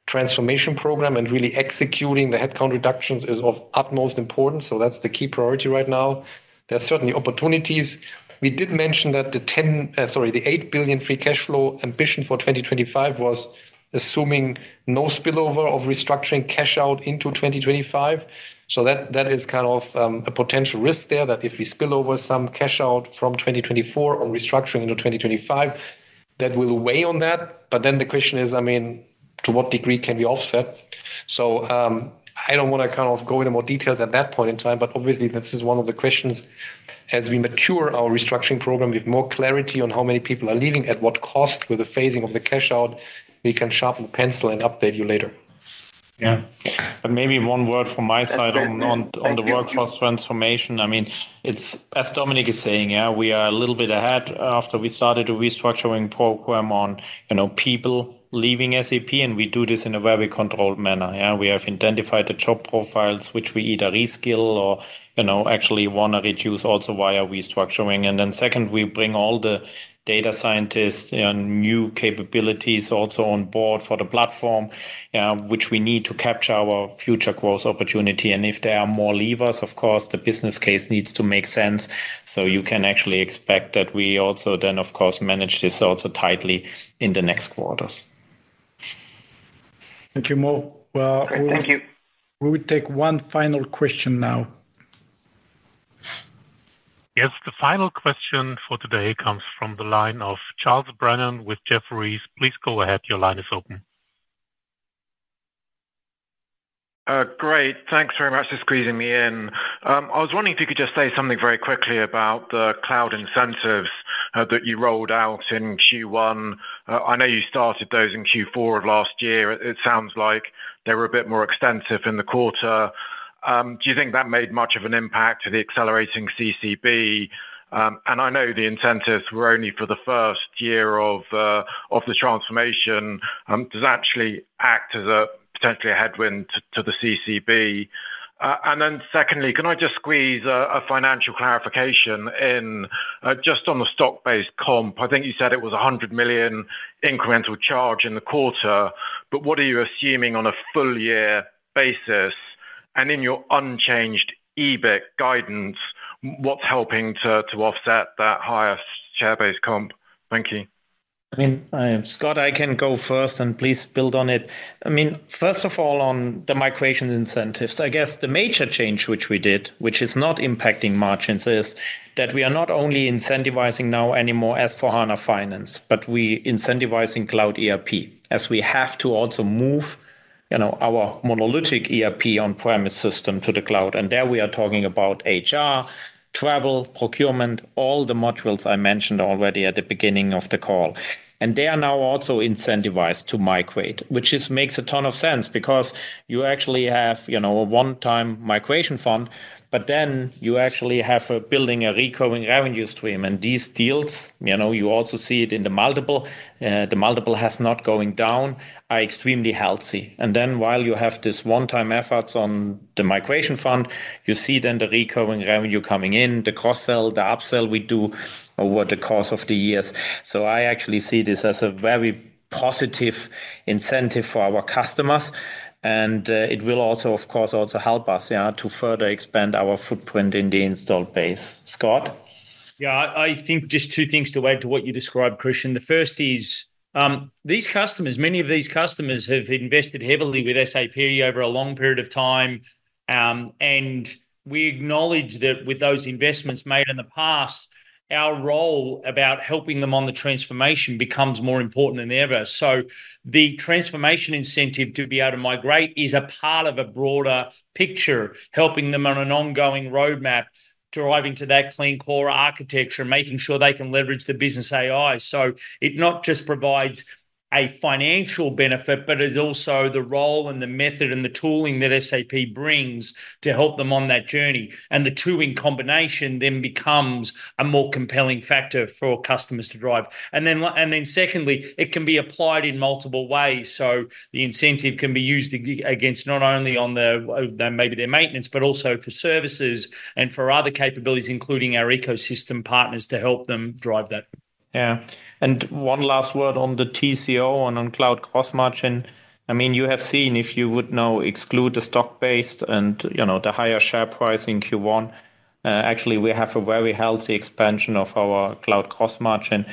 Speaker 4: transformation program, and really executing the headcount reductions is of utmost importance. So That is the key priority right now. There are certainly opportunities. We did mention that the ten, uh, sorry, the 8 billion free cash flow ambition for 2025 was assuming no spillover of restructuring cash out into 2025. So that That is kind of um, a potential risk there that if we spill over some cash out from 2024 on restructuring into 2025, that will weigh on that. But then the question is, I mean, to what degree can we offset? So um, I do not want to kind of go into more details at that point in time, but obviously, this is one of the questions as we mature our restructuring program with more clarity on how many people are leaving, at what cost with the phasing of the cash out, we can sharpen the pencil and update you later.
Speaker 3: Yeah. But maybe one word from my side on on the workforce transformation. I mean, it's as Dominik is saying, yeah, we are a little bit ahead after we started a restructuring program on you know people leaving SAP, and we do this in a very controlled manner. Yeah, We have identified the job profiles, which we either reskill or you know, actually want to reduce also via restructuring. And then Second, we bring all the data scientists and new capabilities also on board for the platform, which we need to capture our future growth opportunity. And if there are more levers, of course, the business case needs to make sense. So you can actually expect that we also then, of course, manage this also tightly in the next quarters.
Speaker 2: Thank you, Mo.
Speaker 13: Well, Thank you.
Speaker 2: We will take one final question now.
Speaker 1: Yes, the final question for today comes from the line of Charles Brennan with Jefferies. Please go ahead. Your line is open.
Speaker 14: Uh, great. Thanks very much for squeezing me in. Um, I was wondering if you could just say something very quickly about the cloud incentives uh, that you rolled out in Q1. Uh, I know you started those in Q4 of last year. It sounds like they were a bit more extensive in the quarter. Um, do you think that made much of an impact to the accelerating CCB? Um, and I know the incentives were only for the first year of of the transformation. Um, does that actually act as potentially a headwind to the CCB? Uh, and then secondly, can I just squeeze a financial clarification in uh, just on the stock-based comp? I think you said it was 100 million incremental charge in the quarter, but what are you assuming on a full year basis? And in your unchanged EBIT guidance, what's helping to to offset that higher share-based comp? Thank you.
Speaker 3: I mean, um, Scott, I can go first, and please build on it. I mean, first of all, on the migration incentives, I guess the major change which we did, which is not impacting margins, is that we are not only incentivizing now anymore S/4HANA Finance, but we incentivizing Cloud ERP, as we have to also move, you know, our monolithic ERP on-premise system to the cloud. And there we are talking about HR, travel, procurement, all the modules I mentioned already at the beginning of the call. And they are now also incentivized to migrate, which is makes a ton of sense because you actually have, you know, a one-time migration fund, but then you actually have building a recurring revenue stream. And these deals, you know, you also see it in the multiple, uh, the multiple has not going down, are extremely healthy. And then while you have this one-time efforts on the migration fund, you see then the recurring revenue coming in, the cross-sell, the upsell we do over the course of the years. So I actually see this as a very positive incentive for our customers, and uh, it will also, of course, also help us, yeah, to further expand our footprint in the installed base. Scott?
Speaker 8: Yeah, I think just two things to add to what you described, Christian. The first is, um, these customers, many of these customers have invested heavily with SAP over a long period of time. Um, and we acknowledge that with those investments made in the past, our role about helping them on the transformation becomes more important than ever. So the transformation incentive to be able to migrate is a part of a broader picture, helping them on an ongoing roadmap, driving to that Clean Core architecture, making sure they can leverage the business AI. So it not just provides a financial benefit, but it's also the role and the method and the tooling that SAP brings to help them on that journey. And the two in combination then becomes a more compelling factor for customers to drive. And then, and then secondly, it can be applied in multiple ways. So the incentive can be used against not only on uh, the maybe their maintenance, but also for services and for other capabilities, including our ecosystem partners, to help them drive that.
Speaker 3: Yeah. And one last word on the TCO and on cloud gross margin. I mean, you have seen, if you would now exclude the stock-based and, you know, the higher share price in Q1, uh, actually, we have a very healthy expansion of our cloud gross margin.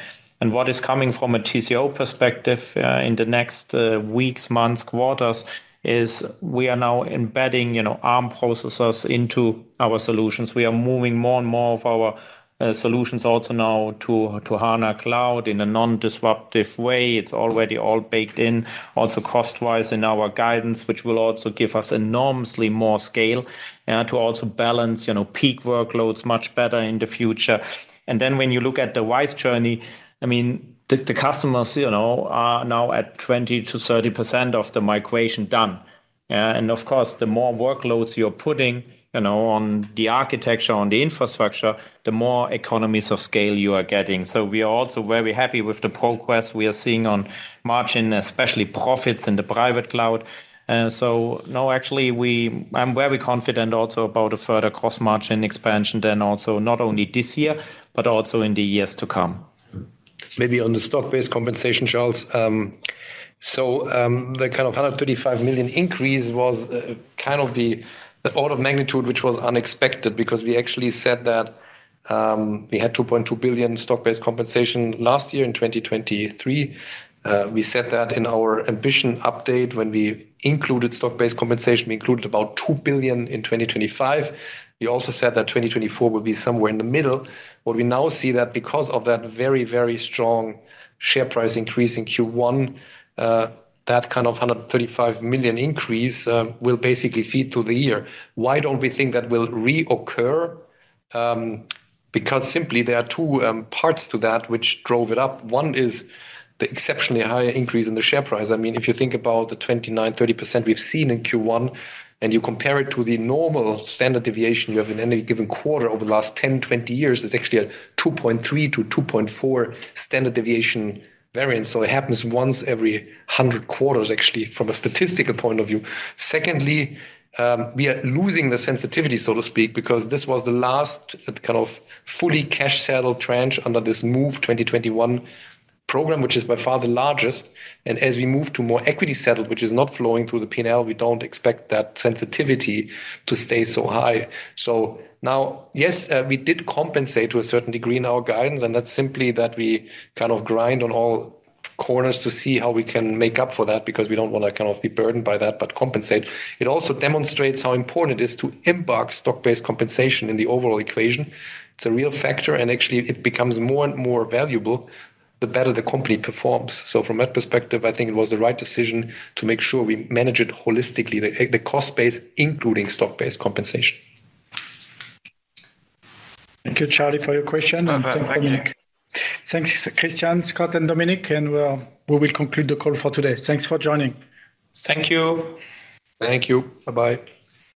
Speaker 3: And what is coming from a TCO perspective, uh, in the next uh, weeks, months, quarters, is we are now embedding, you know, ARM processors into our solutions. We are moving more and more of our Uh, solutions also now to HANA Cloud in a non-disruptive way. It's already all baked in, also cost-wise in our guidance, which will also give us enormously more scale to also balance, you know, peak workloads much better in the future. And then when you look at the RISE journey, I mean, the customers, you know, are now at 20%-30% of the migration done. And of course, the more workloads you're putting, you know, on the architecture, on the infrastructure, the more economies of scale you are getting. So we are also very happy with the progress we are seeing on margin, especially profits in the private cloud. So no, actually, we I'm very confident also about a further gross margin expansion, then also not only this year, but also in the years to come.
Speaker 4: Maybe on the stock-based compensation, Charles. Um, so, um, the kind of 135 million increase was uh, kind of the order of magnitude, which was unexpected, because we actually said that um, we had 2.2 billion stock-based compensation last year in 2023. Uh, we said that in our ambition update, when we included stock-based compensation, we included about 2 billion in 2025. We also said that 2024 will be somewhere in the middle. What we now see that because of that very, very strong share price increase in Q1, that kind of 135 million increase uh, will basically feed through the year. Why don't we think that will reoccur? Um, because simply there are two um, parts to that which drove it up. One is the exceptionally high increase in the share price. I mean, if you think about the 29%-30% we've seen in Q1, and you compare it to the normal standard deviation you have in any given quarter over the last 10, 20 years, it's actually a 2.3 to 2.4 standard deviation variance. So it happens once every 100 quarters, actually, from a statistical point of view. Secondly, um, we are losing the sensitivity, so to speak, because this was the last kind of fully cash settled tranche under this MOVE 2021 program, which is by far the largest. And as we move to more equity settled, which is not flowing through the P&L, we don't expect that sensitivity to stay so high. So now, yes, uh, we did compensate to a certain degree in our guidance, and that's simply that we kind of grind on all corners to see how we can make up for that because we don't want to kind of be burdened by that, but compensate. It also demonstrates how important it is to embark stock-based compensation in the overall equation. It's a real factor, and actually, it becomes more and more valuable the better the company performs. So from that perspective, I think it was the right decision to make sure we manage it holistically, the cost base, including stock-based compensation.
Speaker 2: Thank you, Charlie, for your question. And thank thanks, Dominik. Thanks, Christian, Scott, and Dominik. And we will conclude the call for today. Thanks for joining.
Speaker 3: Thank you.
Speaker 4: Thank you. Bye-bye.